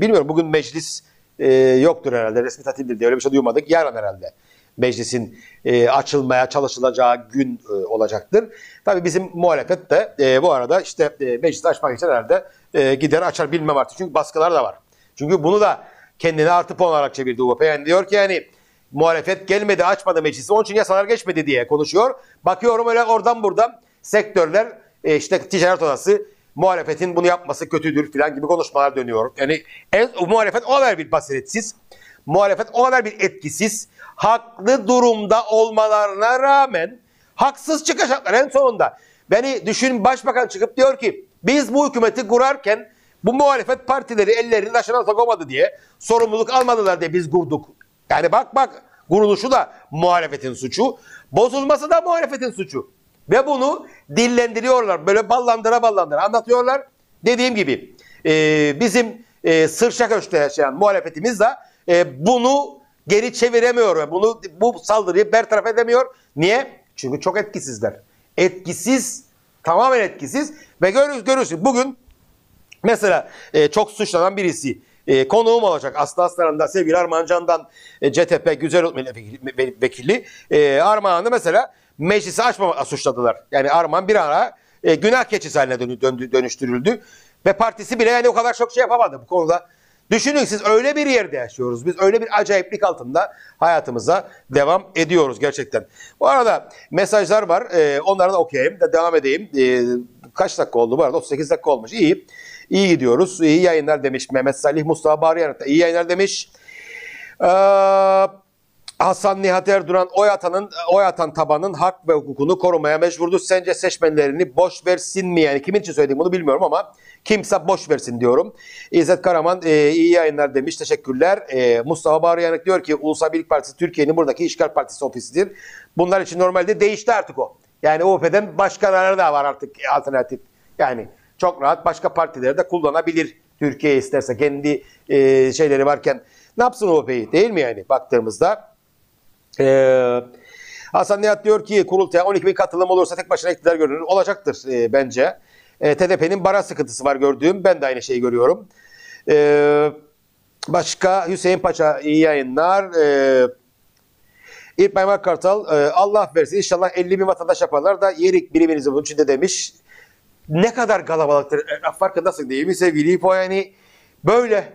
Bilmiyorum bugün meclis yoktur herhalde resmi tatildir diye öyle bir şey duymadık. Yarın herhalde meclisin açılmaya çalışılacağı gün olacaktır. Tabii bizim muhalefet de bu arada işte e, meclisi açmak için herhalde gider açar bilmem artık. Çünkü baskılar da var. Çünkü bunu da kendine artı puan olarak çevirdi UVP. Yani diyor ki yani muhalefet gelmedi açmadı meclisi onun için yasalar geçmedi diye konuşuyor. Bakıyorum öyle oradan buradan sektörler e, işte ticaret odası muhalefetin bunu yapması kötüdür filan gibi konuşmalar dönüyor. Yani en, muhalefet o kadar bir basiretsiz, muhalefet o kadar bir etkisiz, haklı durumda olmalarına rağmen haksız çıkacaklar en sonunda. Beni düşün başbakan çıkıp diyor ki biz bu hükümeti kurarken bu muhalefet partileri ellerini taşına sokamadı diye sorumluluk almadılar diye biz kurduk. Yani bak bak kuruluşu da muhalefetin suçu, bozulması da muhalefetin suçu. Ve bunu dillendiriyorlar. Böyle ballandıra ballandıra anlatıyorlar. Dediğim gibi e, bizim e, Sırşaköş'te yaşayan muhalefetimiz de e, bunu geri çeviremiyor. Bunu bu saldırıyı bertaraf edemiyor. Niye? Çünkü çok etkisizler. Etkisiz, tamamen etkisiz ve görüyoruz, görüyorsun bugün mesela e, çok suçlanan birisi e, konuğum olacak. Aslı Aslan'dan sevgili Armağan e, CTP Güzel Vekili. E, Armağan'ı mesela meclisi açmama suçladılar. Yani Armağan bir ara e, günah keçisi haline dönü, döndü, dönüştürüldü. Ve partisi bile yani o kadar çok şey yapamadı bu konuda. Düşünün siz öyle bir yerde yaşıyoruz. Biz öyle bir acayiplik altında hayatımıza devam ediyoruz gerçekten. Bu arada mesajlar var. E, onları da okuyayım da devam edeyim. E, kaç dakika oldu bu arada? 38 dakika olmuş. İyi. İyi gidiyoruz. İyi yayınlar demiş Mehmet Salih Mustafa Bari yanıtta. İyi yayınlar demiş. Ee, Hasan Nihat Erduran oy atanın oy atan tabanın hak ve hukukunu korumaya mecburdu. Sence seçmenlerini boş versin mi? Yani kimin için söyledim bunu bilmiyorum ama kimse boş versin diyorum. İzzet Karaman e, iyi yayınlar demiş. Teşekkürler. E, Mustafa Bağrıyanık diyor ki Ulusal Birlik Partisi Türkiye'nin buradaki işgal partisi ofisidir. Bunlar için normalde değişti artık o. Yani OP'den başkaları da var artık alternatif. Yani çok rahat başka partileri de kullanabilir. Türkiye isterse kendi e, şeyleri varken ne yapsın OP'yi değil mi yani baktığımızda? Ee, Hasan Nihat diyor ki kurultaya 12 bin katılım olursa tek başına iktidar görünür. Olacaktır e, bence. E, TDP'nin bara sıkıntısı var gördüğüm. Ben de aynı şeyi görüyorum. E, başka Hüseyin Paşa iyi yayınlar. E, İlk Maymak Kartal e, Allah versin inşallah 50 bin vatandaş yaparlar da yerik biriminizi bunun içinde demiş ne kadar kalabalıktır. E, farkındasın değil mi sevgili İpo? Yani böyle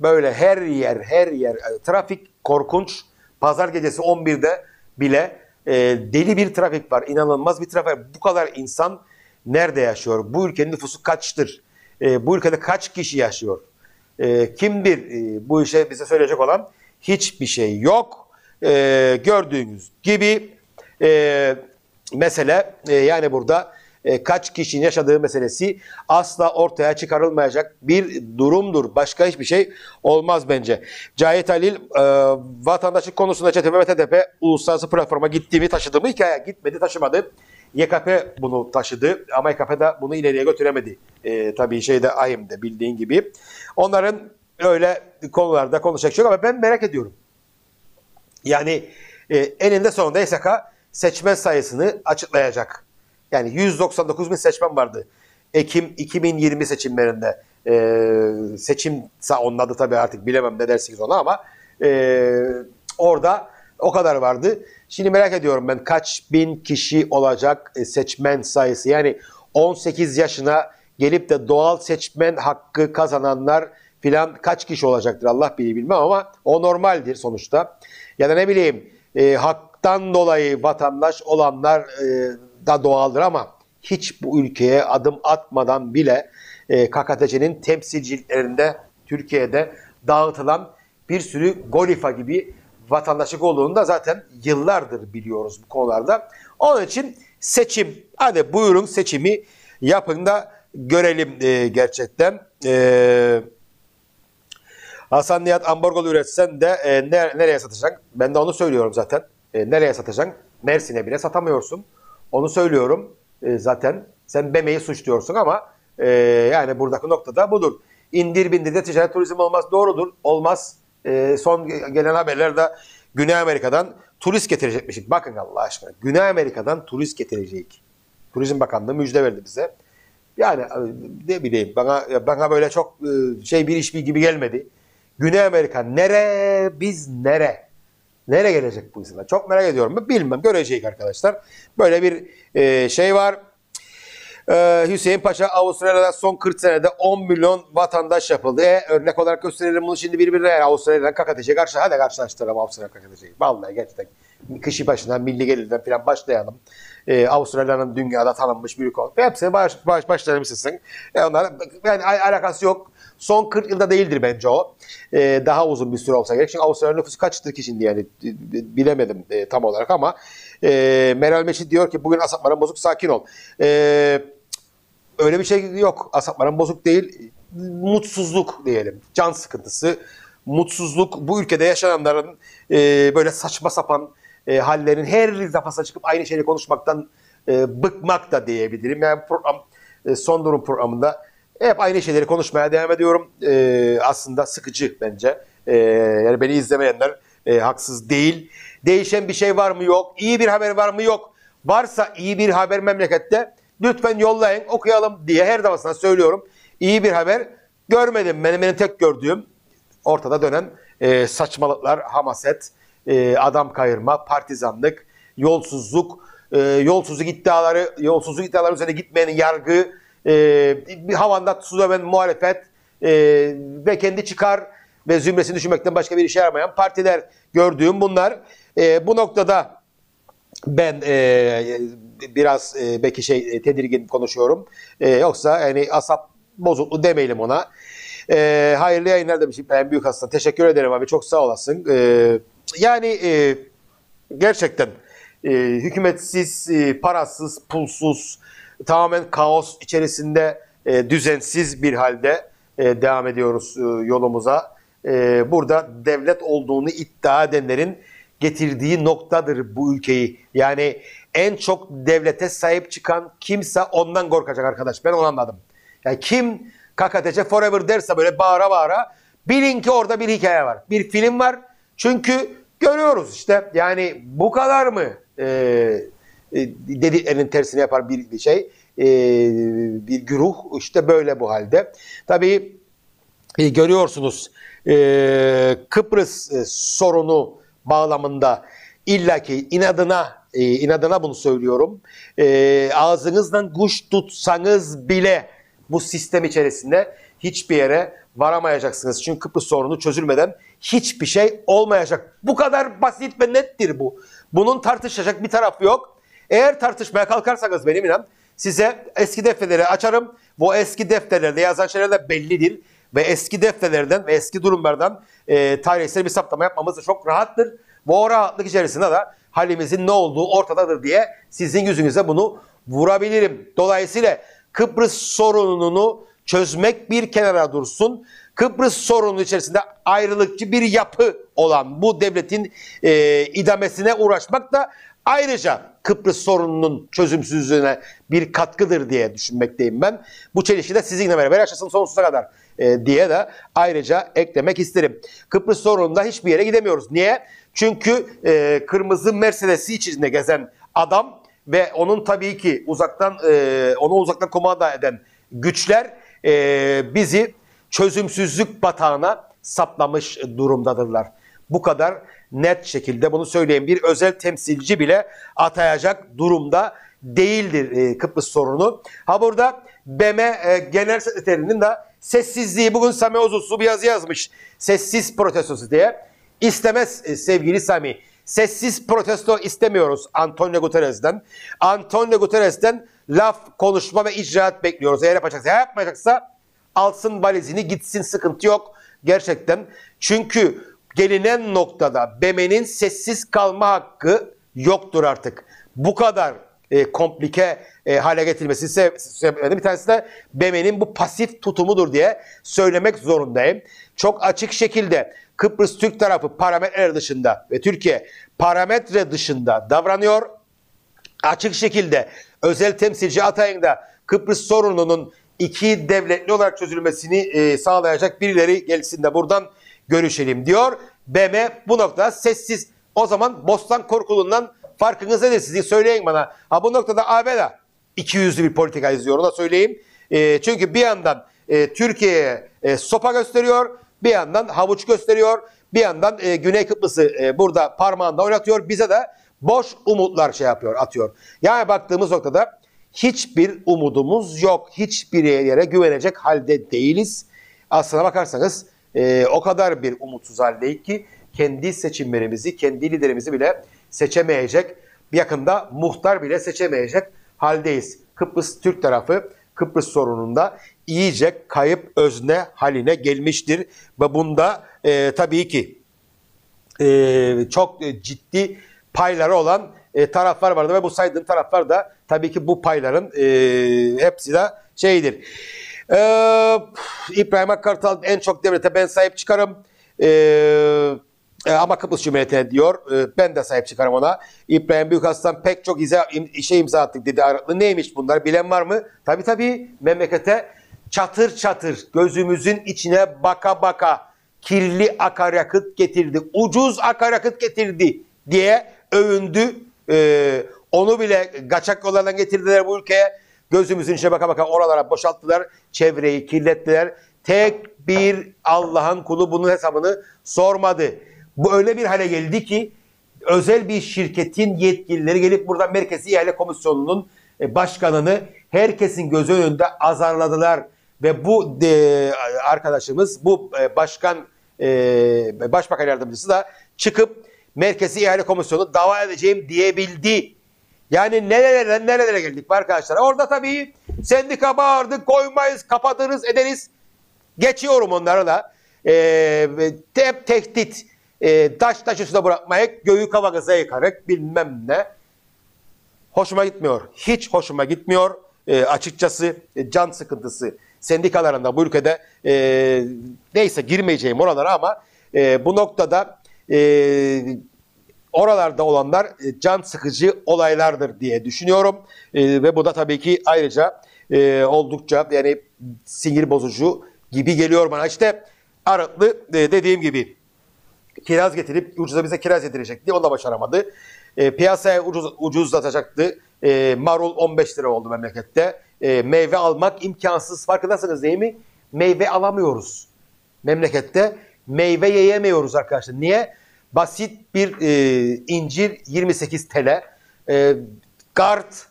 böyle her yer her yer e, trafik korkunç. Pazar gecesi 11'de bile e, deli bir trafik var. inanılmaz bir trafik. Bu kadar insan nerede yaşıyor? Bu ülkenin nüfusu kaçtır? E, bu ülkede kaç kişi yaşıyor? E, kimdir e, bu işe bize söyleyecek olan? Hiçbir şey yok. E, gördüğünüz gibi e, mesele e, yani burada e, kaç kişinin yaşadığı meselesi asla ortaya çıkarılmayacak bir durumdur. Başka hiçbir şey olmaz bence. Cahit Halil e, vatandaşlık konusunda ÇTP ve TDP uluslararası platforma gittiğimi taşıdığımı hikaye gitmedi taşımadı. YKP bunu taşıdı ama YKP de bunu ileriye götüremedi. E, tabii şeyde AYM'de bildiğin gibi. Onların öyle konularda konuşacak şey yok ama ben merak ediyorum. Yani e, eninde sonunda YSK seçmen sayısını açıklayacak. Yani 199 bin seçmen vardı. Ekim 2020 seçimlerinde. E, seçimse onun adı tabii artık bilemem ne dersiniz ona ama e, orada o kadar vardı. Şimdi merak ediyorum ben kaç bin kişi olacak e, seçmen sayısı. Yani 18 yaşına gelip de doğal seçmen hakkı kazananlar filan kaç kişi olacaktır Allah bilir bilmem ama o normaldir sonuçta. Ya da ne bileyim e, haktan dolayı vatandaş olanlar e, da doğaldır ama hiç bu ülkeye adım atmadan bile e, KKTC'nin temsilciliklerinde Türkiye'de dağıtılan bir sürü Golifa gibi vatandaşlık olduğunu da zaten yıllardır biliyoruz bu konularda. Onun için seçim, hadi buyurun seçimi yapın da görelim e, gerçekten. E, Hasan Nihat ambargolu üretsen de e, ne, nereye satacaksın? Ben de onu söylüyorum zaten. E, nereye satacaksın? Mersin'e bile satamıyorsun. Onu söylüyorum e, zaten. Sen BEME'yi suçluyorsun ama e, yani buradaki noktada budur. İndir bindir de ticaret turizm olmaz. Doğrudur. Olmaz. E, son gelen haberlerde Güney Amerika'dan turist getirecekmişik. Bakın Allah aşkına. Güney Amerika'dan turist getirecek. Turizm Bakanlığı müjde verdi bize. Yani e, ne bileyim bana bana böyle çok e, şey bir iş gibi gelmedi. Güney Amerika nere biz nere? Nere gelecek bu insanlar? Çok merak ediyorum. Bilmem göreceğiz arkadaşlar. Böyle bir e, şey var. Ee, Hüseyin Paşa Avustralya'da son 40 senede 10 milyon vatandaş yapıldı. E, örnek olarak gösterelim bunu şimdi birbirine. Yani Avustralya'dan KKTC karşı hadi karşılaştıralım Avustralya KKTC'yi. Vallahi gerçekten kişi başından milli gelirden falan başlayalım. Ee, Avustralya'nın dünyada tanınmış bir ülke. Hepsine baş, baş, başlarım istesin. E, onlar yani alakası yok. Son 40 yılda değildir bence o. Ee, daha uzun bir süre olsa gerek. Çünkü Avustralya nüfusu kaçtır ki şimdi yani bilemedim e, tam olarak ama e, Meral Meşit diyor ki bugün asapların bozuk sakin ol. Eee öyle bir şey yok. Asapların bozuk değil. Mutsuzluk diyelim. Can sıkıntısı, mutsuzluk. Bu ülkede yaşananların e, böyle saçma sapan e, hallerin her defasında çıkıp aynı şeyi konuşmaktan e, bıkmak da diyebilirim. Yani program, e, son durum programında hep aynı şeyleri konuşmaya devam ediyorum. E, aslında sıkıcı bence. E, yani beni izlemeyenler e, haksız değil. Değişen bir şey var mı yok. İyi bir haber var mı yok. Varsa iyi bir haber memlekette Lütfen yollayın okuyalım diye her defasında söylüyorum. İyi bir haber görmedim. Benim, benim tek gördüğüm ortada dönen e, saçmalıklar, hamaset, e, adam kayırma, partizanlık, yolsuzluk, e, yolsuzluk iddiaları, yolsuzluk iddiaları üzerine gitmeyen yargı, e, bir havanda su döven muhalefet e, ve kendi çıkar ve zümresini düşünmekten başka bir işe yaramayan partiler gördüğüm bunlar. E, bu noktada ben e, biraz e, belki şey e, tedirgin konuşuyorum. E, yoksa yani asap bozuklu demeyelim ona. E, hayırlı yayınlar demişim ben büyük hasta. Teşekkür ederim abi çok sağ olasın. E, yani e, gerçekten e, hükümetsiz, e, parasız, pulsuz, tamamen kaos içerisinde e, düzensiz bir halde e, devam ediyoruz e, yolumuza. E, burada devlet olduğunu iddia edenlerin getirdiği noktadır bu ülkeyi. Yani en çok devlete sahip çıkan kimse ondan korkacak arkadaş. Ben onu anladım. Yani kim KKTC forever derse böyle bağıra bağıra bilin ki orada bir hikaye var. Bir film var. Çünkü görüyoruz işte yani bu kadar mı e, e, dediklerinin tersini yapar bir, şey. E, bir güruh işte böyle bu halde. Tabii e, görüyorsunuz e, Kıbrıs sorunu bağlamında illaki inadına inadına bunu söylüyorum. E, ağzınızdan kuş tutsanız bile bu sistem içerisinde hiçbir yere varamayacaksınız. Çünkü Kıbrıs sorunu çözülmeden hiçbir şey olmayacak. Bu kadar basit ve nettir bu. Bunun tartışacak bir tarafı yok. Eğer tartışmaya kalkarsanız benim inan size eski defterleri açarım. Bu eski defterlerde yazan şeyler de bellidir. Ve eski defterlerden ve eski durumlardan e, tarihsel bir saptama yapmamız da çok rahattır. Bu rahatlık içerisinde de halimizin ne olduğu ortadadır diye sizin yüzünüze bunu vurabilirim. Dolayısıyla Kıbrıs sorununu çözmek bir kenara dursun. Kıbrıs sorunu içerisinde ayrılıkçı bir yapı olan bu devletin e, idamesine uğraşmak da ayrıca Kıbrıs sorununun çözümsüzlüğüne bir katkıdır diye düşünmekteyim ben. Bu çelişki de sizinle beraber yaşasın sonsuza kadar e, diye de ayrıca eklemek isterim. Kıbrıs sorununda hiçbir yere gidemiyoruz. Niye? Çünkü e, kırmızı Mercedes'i içinde gezen adam ve onun tabii ki uzaktan e, onu uzaktan komanda eden güçler e, bizi çözümsüzlük batağına saplamış durumdadırlar. Bu kadar net şekilde bunu söyleyeyim. Bir özel temsilci bile atayacak durumda değildir e, Kıbrıs sorunu. Ha burada BM e, Genel Sekreterinin de sessizliği bugün Sami Ozusu bir yazı yazmış. Sessiz protestosu diye. İstemez e, sevgili Sami. Sessiz protesto istemiyoruz Antonio Guterres'den. Antonio Guterres'ten laf, konuşma ve icraat bekliyoruz. Eğer yapacaksa, eğer yapmayacaksa alsın valizini gitsin sıkıntı yok. Gerçekten. Çünkü gelinen noktada BM'nin sessiz kalma hakkı yoktur artık. Bu kadar e, komplike e, hale getirmesi se- sebeplerinin bir tanesi de BM'nin bu pasif tutumudur diye söylemek zorundayım. Çok açık şekilde Kıbrıs Türk tarafı parametreler dışında ve Türkiye parametre dışında davranıyor açık şekilde özel temsilci Atay'ın da Kıbrıs sorununun iki devletli olarak çözülmesini e, sağlayacak birileri gelsin de buradan görüşelim diyor. BM bu noktada sessiz. O zaman Bostan Korkulu'ndan farkınız nedir siz söyleyin bana. Ha bu noktada AB da iki yüzlü bir politika izliyor onu da söyleyeyim. E, çünkü bir yandan e, Türkiye'ye e, sopa gösteriyor, bir yandan havuç gösteriyor, bir yandan e, Güney Kıbrıs'ı e, burada parmağında oynatıyor. Bize de boş umutlar şey yapıyor, atıyor. Yani baktığımız noktada hiçbir umudumuz yok. Hiçbir yere güvenecek halde değiliz. Aslına bakarsanız e, o kadar bir umutsuz haldeyiz ki kendi seçimlerimizi, kendi liderimizi bile seçemeyecek, yakında muhtar bile seçemeyecek haldeyiz. Kıbrıs Türk tarafı Kıbrıs sorununda iyice kayıp özne haline gelmiştir. Ve bunda e, tabii ki e, çok ciddi payları olan e, taraflar vardı ve bu saydığım taraflar da tabii ki bu payların e, hepsi de şeydir. E, İbrahim Akkartal en çok devlete ben sahip çıkarım. E, e, ama Kıbrıs Cumhuriyeti'ne diyor. E, ben de sahip çıkarım ona. İbrahim Büyükaslan pek çok ize, im, şey imza attık dedi Araklı. Neymiş bunlar bilen var mı? Tabii tabii memlekete çatır çatır gözümüzün içine baka baka kirli akaryakıt getirdi, ucuz akaryakıt getirdi diye övündü. Ee, onu bile kaçak yollardan getirdiler bu ülkeye. Gözümüzün içine baka baka oralara boşalttılar. Çevreyi kirlettiler. Tek bir Allah'ın kulu bunun hesabını sormadı. Bu öyle bir hale geldi ki özel bir şirketin yetkilileri gelip burada Merkezi İhale Komisyonu'nun e, başkanını herkesin gözü önünde azarladılar. Ve bu de, arkadaşımız, bu e, başkan, e, başbakan yardımcısı da çıkıp Merkezi İhale Komisyonu dava edeceğim diyebildi. Yani nerelere nerelere geldik arkadaşlar. Orada tabii sendika bağırdı, koymayız, kapatırız, ederiz. Geçiyorum onları da. Ee, hep tehdit, e, taş taş üstüne bırakmayıp göğü kavanıza yıkarak bilmem ne. Hoşuma gitmiyor. Hiç hoşuma gitmiyor. E, açıkçası e, can sıkıntısı sendikalarında bu ülkede e, neyse girmeyeceğim oralara ama e, bu noktada e, oralarda olanlar e, can sıkıcı olaylardır diye düşünüyorum. E, ve bu da tabii ki ayrıca e, oldukça yani sinir bozucu gibi geliyor bana. İşte Arıtlı e, dediğim gibi kiraz getirip ucuza bize kiraz getirecekti. Onu da başaramadı. E, piyasaya ucuz, ucuzlatacaktı. E, marul 15 lira oldu memlekette. E, meyve almak imkansız. Farkındasınız değil mi? Meyve alamıyoruz. Memlekette meyve yiyemiyoruz arkadaşlar. Niye? Basit bir e, incir 28 TL. E, gart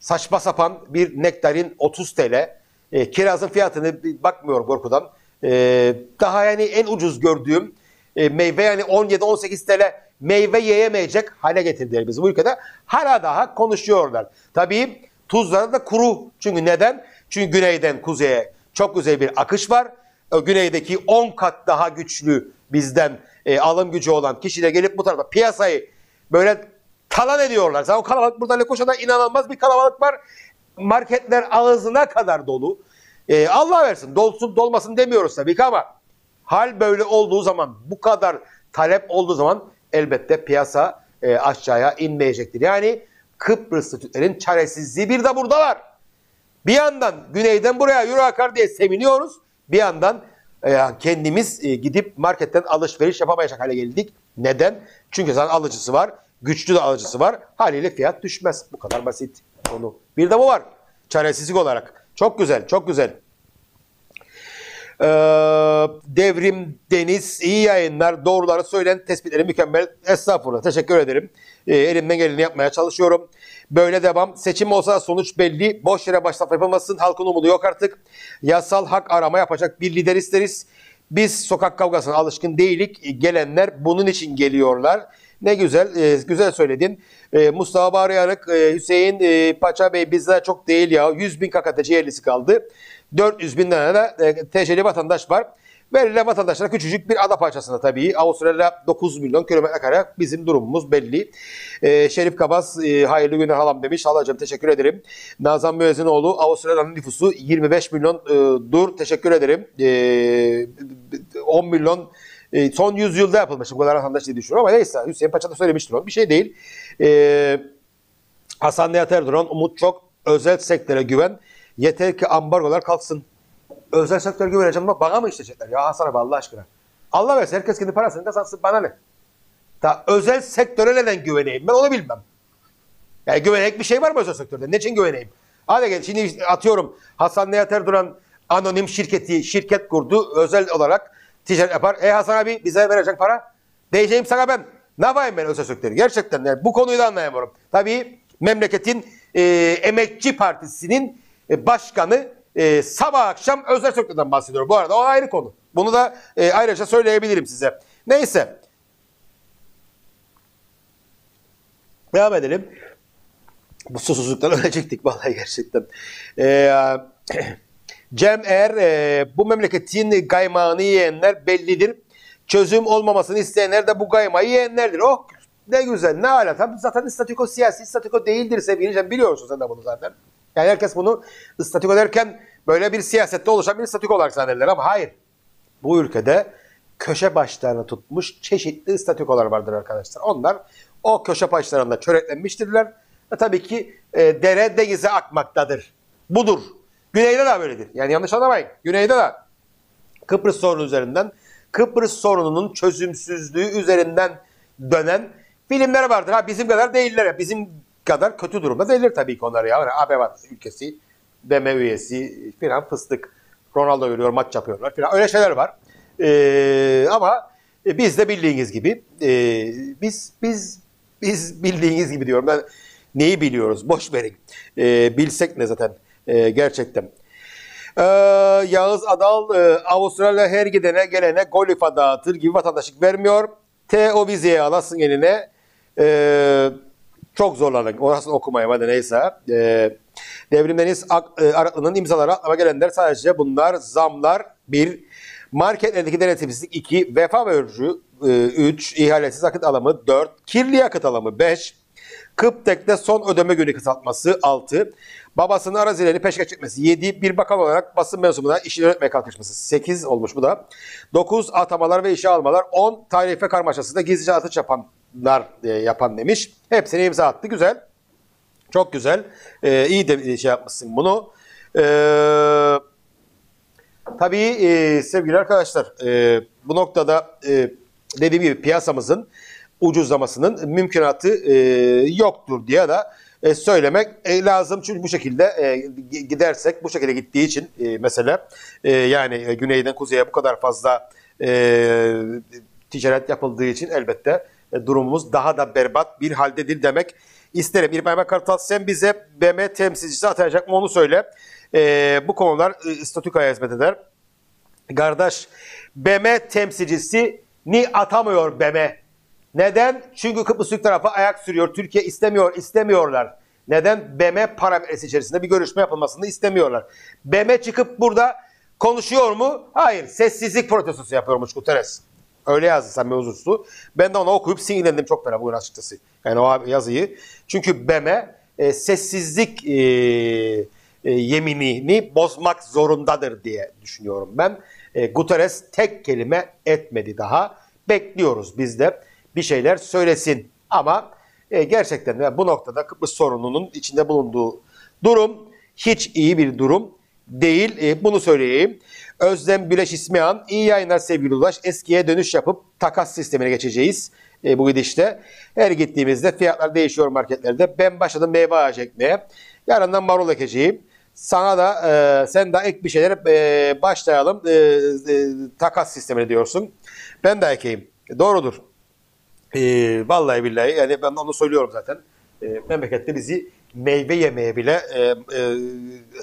saçma sapan bir nektarin 30 TL. E, kirazın fiyatını bakmıyor korkudan. E, daha yani en ucuz gördüğüm e, meyve yani 17-18 TL meyve yiyemeyecek hale getirdiler bizi bu ülkede. Hala daha konuşuyorlar. Tabii tuzları da kuru. Çünkü neden? Çünkü güneyden kuzeye çok güzel bir akış var. Güneydeki 10 kat daha güçlü bizden e, alım gücü olan kişi de gelip bu tarafa piyasayı böyle talan ediyorlar. Zaten o kalabalık burada Lekoşa'da inanılmaz bir kalabalık var. Marketler ağzına kadar dolu. Ee, Allah versin dolsun dolmasın demiyoruz tabii ki ama hal böyle olduğu zaman bu kadar talep olduğu zaman elbette piyasa e, aşağıya inmeyecektir. Yani Kıbrıslı Türklerin çaresizliği bir de burada var. Bir yandan güneyden buraya euro akar diye seviniyoruz. Bir yandan e, kendimiz e, gidip marketten alışveriş yapamayacak hale geldik. Neden? Çünkü zaten alıcısı var. Güçlü de alıcısı var. Haliyle fiyat düşmez. Bu kadar basit. Onu. Bir de bu var. Çaresizlik olarak. Çok güzel, çok güzel. Ee, Devrim Deniz iyi yayınlar. Doğruları söyleyen tespitleri mükemmel. Estağfurullah. Teşekkür ederim. Ee, elimden geleni yapmaya çalışıyorum. Böyle devam. Seçim olsa sonuç belli. Boş yere başlaf yapılmasın. Halkın umudu yok artık. Yasal hak arama yapacak bir lider isteriz. Biz sokak kavgasına alışkın değilik. Gelenler bunun için geliyorlar. Ne güzel, e, güzel söyledin. E, Mustafa Bağrıyanık, e, Hüseyin e, Paça Bey bizler çok değil ya. 100 bin KKTC yerlisi kaldı. 400 bin tane de TC'li vatandaş var. Verilen vatandaşlara küçücük bir ada parçasında tabii. Avustralya 9 milyon kilometre kare bizim durumumuz belli. E, Şerif Kabas e, hayırlı günler halam demiş. Halacığım teşekkür ederim. Nazan Müezzinoğlu Avustralya'nın nüfusu 25 milyon e, dur. Teşekkür ederim. E, 10 milyon e, son yüzyılda yapılmış bu kadar vatandaş diye düşünüyorum ama neyse Hüseyin Paşa da söylemiştir o. Bir şey değil. E, Hasan Nihat Erdoğan umut çok özel sektöre güven. Yeter ki ambargolar kalksın. Özel sektör güveneceğim ama bana mı işleyecekler? Ya Hasan abi Allah aşkına. Allah versin herkes kendi parasını kazansın bana ne? Ta özel sektöre neden güveneyim ben onu bilmem. Yani güvenecek bir şey var mı özel sektörde? Ne için güveneyim? Hadi gel şimdi atıyorum Hasan Nihat Erdoğan anonim şirketi şirket kurdu özel olarak ticaret yapar. E Hasan abi bize verecek para. Diyeceğim sana ben. Ne yapayım ben özel sektörü? Gerçekten yani bu konuyu da anlayamıyorum. Tabii memleketin e, emekçi partisinin e, başkanı e, sabah akşam özel sektörden bahsediyor. Bu arada o ayrı konu. Bunu da e, ayrıca söyleyebilirim size. Neyse. Devam edelim. Bu susuzluktan [laughs] ölecektik vallahi gerçekten. Ee, [clears throat] Cem Er, e, bu memleketin gaymağını yiyenler bellidir. Çözüm olmamasını isteyenler de bu gaymayı yiyenlerdir. Oh ne güzel ne ala. Tabii zaten statiko siyasi statiko değildir sevgili Cem. Biliyorsun sen de bunu zaten. Yani herkes bunu statiko derken böyle bir siyasette oluşan bir statiko olarak zannederler ama hayır. Bu ülkede köşe başlarını tutmuş çeşitli statikolar vardır arkadaşlar. Onlar o köşe başlarında çöreklenmiştirler. Ve tabii ki e, dere denize akmaktadır. Budur. Güneyde de böyledir. Yani yanlış anlamayın. Güneyde de Kıbrıs sorunu üzerinden Kıbrıs sorununun çözümsüzlüğü üzerinden dönen filmler vardır. Ha bizim kadar değiller. Bizim kadar kötü durumda değiller tabii ki onlar ya. Yani Abevat ülkesi, BM üyesi filan fıstık. Ronaldo görüyor, maç yapıyorlar filan. Öyle şeyler var. Ee, ama biz de bildiğiniz gibi e, biz biz biz bildiğiniz gibi diyorum. Ben neyi biliyoruz? Boş verin. Ee, bilsek ne zaten e, gerçekten. Ee, Yağız Adal e, Avustralya her gidene gelene golifa dağıtır gibi vatandaşlık vermiyor. T o vizeye alasın eline. Ee, çok zorlanın. Orasını okumaya hadi neyse. Ee, Devrim Deniz Ak- e, Araklı'nın imzaları aklıma gelenler sadece bunlar. Zamlar 1. Marketlerdeki denetimsizlik 2. Vefa borcu 3. ihalesiz akıt alımı 4. Kirli yakıt alımı 5. Kıptek'te son ödeme günü kısaltması 6. Babasının arazilerini peşkeş çekmesi 7. Bir bakan olarak basın mensubuna işini yönetmeye kalkışması 8 olmuş bu da. 9. Atamalar ve işe almalar 10. Tarife karmaşasında gizlice atış yapanlar e, yapan demiş. Hepsini imza attı. Güzel. Çok güzel. Ee, iyi de şey yapmışsın bunu. Ee, tabii e, sevgili arkadaşlar e, bu noktada e, dediğim gibi piyasamızın ucuzlamasının mümkünatı e, yoktur diye da e, söylemek e, lazım. Çünkü bu şekilde e, gidersek bu şekilde gittiği için e, mesela e, yani e, güneyden kuzeye bu kadar fazla e, ticaret yapıldığı için elbette durumumuz daha da berbat bir haldedir demek isterim. İbrahim Kartal sen bize BM temsilcisi atayacak mı onu söyle. E, bu konular e, statükaya hizmet eder. Kardeş BM temsilcisi ni atamıyor BM. Neden? Çünkü Kıbrıs Türk tarafı ayak sürüyor. Türkiye istemiyor, istemiyorlar. Neden? BM parametresi içerisinde bir görüşme yapılmasını istemiyorlar. BM çıkıp burada konuşuyor mu? Hayır. Sessizlik protestosu yapıyormuş Guterres. Öyle yazdı Samimi Uzunsu. Ben de onu okuyup sinirlendim çok fena bugün açıkçası. Yani o yazıyı. Çünkü BEM'e e, sessizlik e, e, yeminini bozmak zorundadır diye düşünüyorum ben. E, Guterres tek kelime etmedi daha. Bekliyoruz biz de bir şeyler söylesin. Ama e, gerçekten de bu noktada Kıbrıs sorununun içinde bulunduğu durum hiç iyi bir durum değil. E, bunu söyleyeyim. Özlem Güleş İsmihan, iyi yayınlar sevgili Ulaş. Eskiye dönüş yapıp takas sistemine geçeceğiz e, bu gidişte. Her gittiğimizde fiyatlar değişiyor marketlerde. Ben başladım meyve ağacı ekmeye. Yarından marul ekeceğim. Sana da e, sen de ek bir şeyler e, başlayalım. E, e, takas sistemine diyorsun. Ben de ekeyim. Doğrudur. E, vallahi billahi yani ben onu söylüyorum zaten. E, memlekette bizi meyve yemeye bile e, e,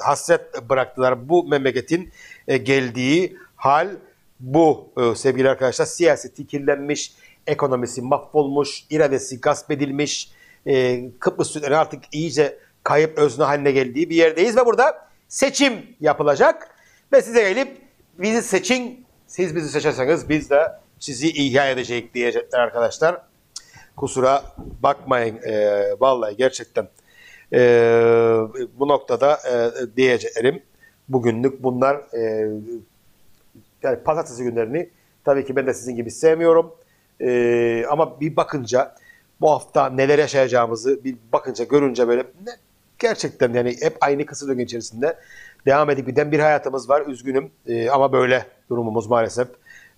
hasret bıraktılar. Bu memleketin e, geldiği hal bu e, sevgili arkadaşlar. Siyaseti kirlenmiş, ekonomisi mahvolmuş, iradesi gasp edilmiş. E, Kıbrıs Türkleri artık iyice kayıp özne haline geldiği bir yerdeyiz ve burada seçim yapılacak. Ve size gelip bizi seçin, siz bizi seçerseniz biz de sizi ihya edecek diyecekler arkadaşlar. Kusura bakmayın e, vallahi gerçekten e, bu noktada e, diyeceğim bugünlük bunlar e, yani pazartesi günlerini tabii ki ben de sizin gibi sevmiyorum. E, ama bir bakınca bu hafta neler yaşayacağımızı bir bakınca görünce böyle gerçekten yani hep aynı kısır döngü içerisinde devam edip giden bir hayatımız var. Üzgünüm E, ama böyle durumumuz maalesef.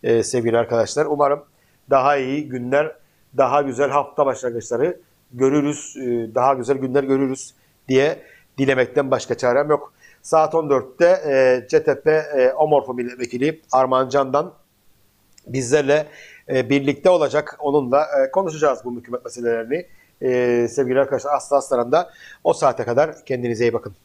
E, sevgili arkadaşlar umarım daha iyi günler daha güzel hafta başlangıçları görürüz, e, daha güzel günler görürüz diye dilemekten başka çarem yok. Saat 14'te e, CTP e, Omorfo Milletvekili Arman Can'dan bizlerle e, birlikte olacak. Onunla e, konuşacağız bu hükümet meselelerini. E, sevgili arkadaşlar Aslı Aslan'da o saate kadar kendinize iyi bakın.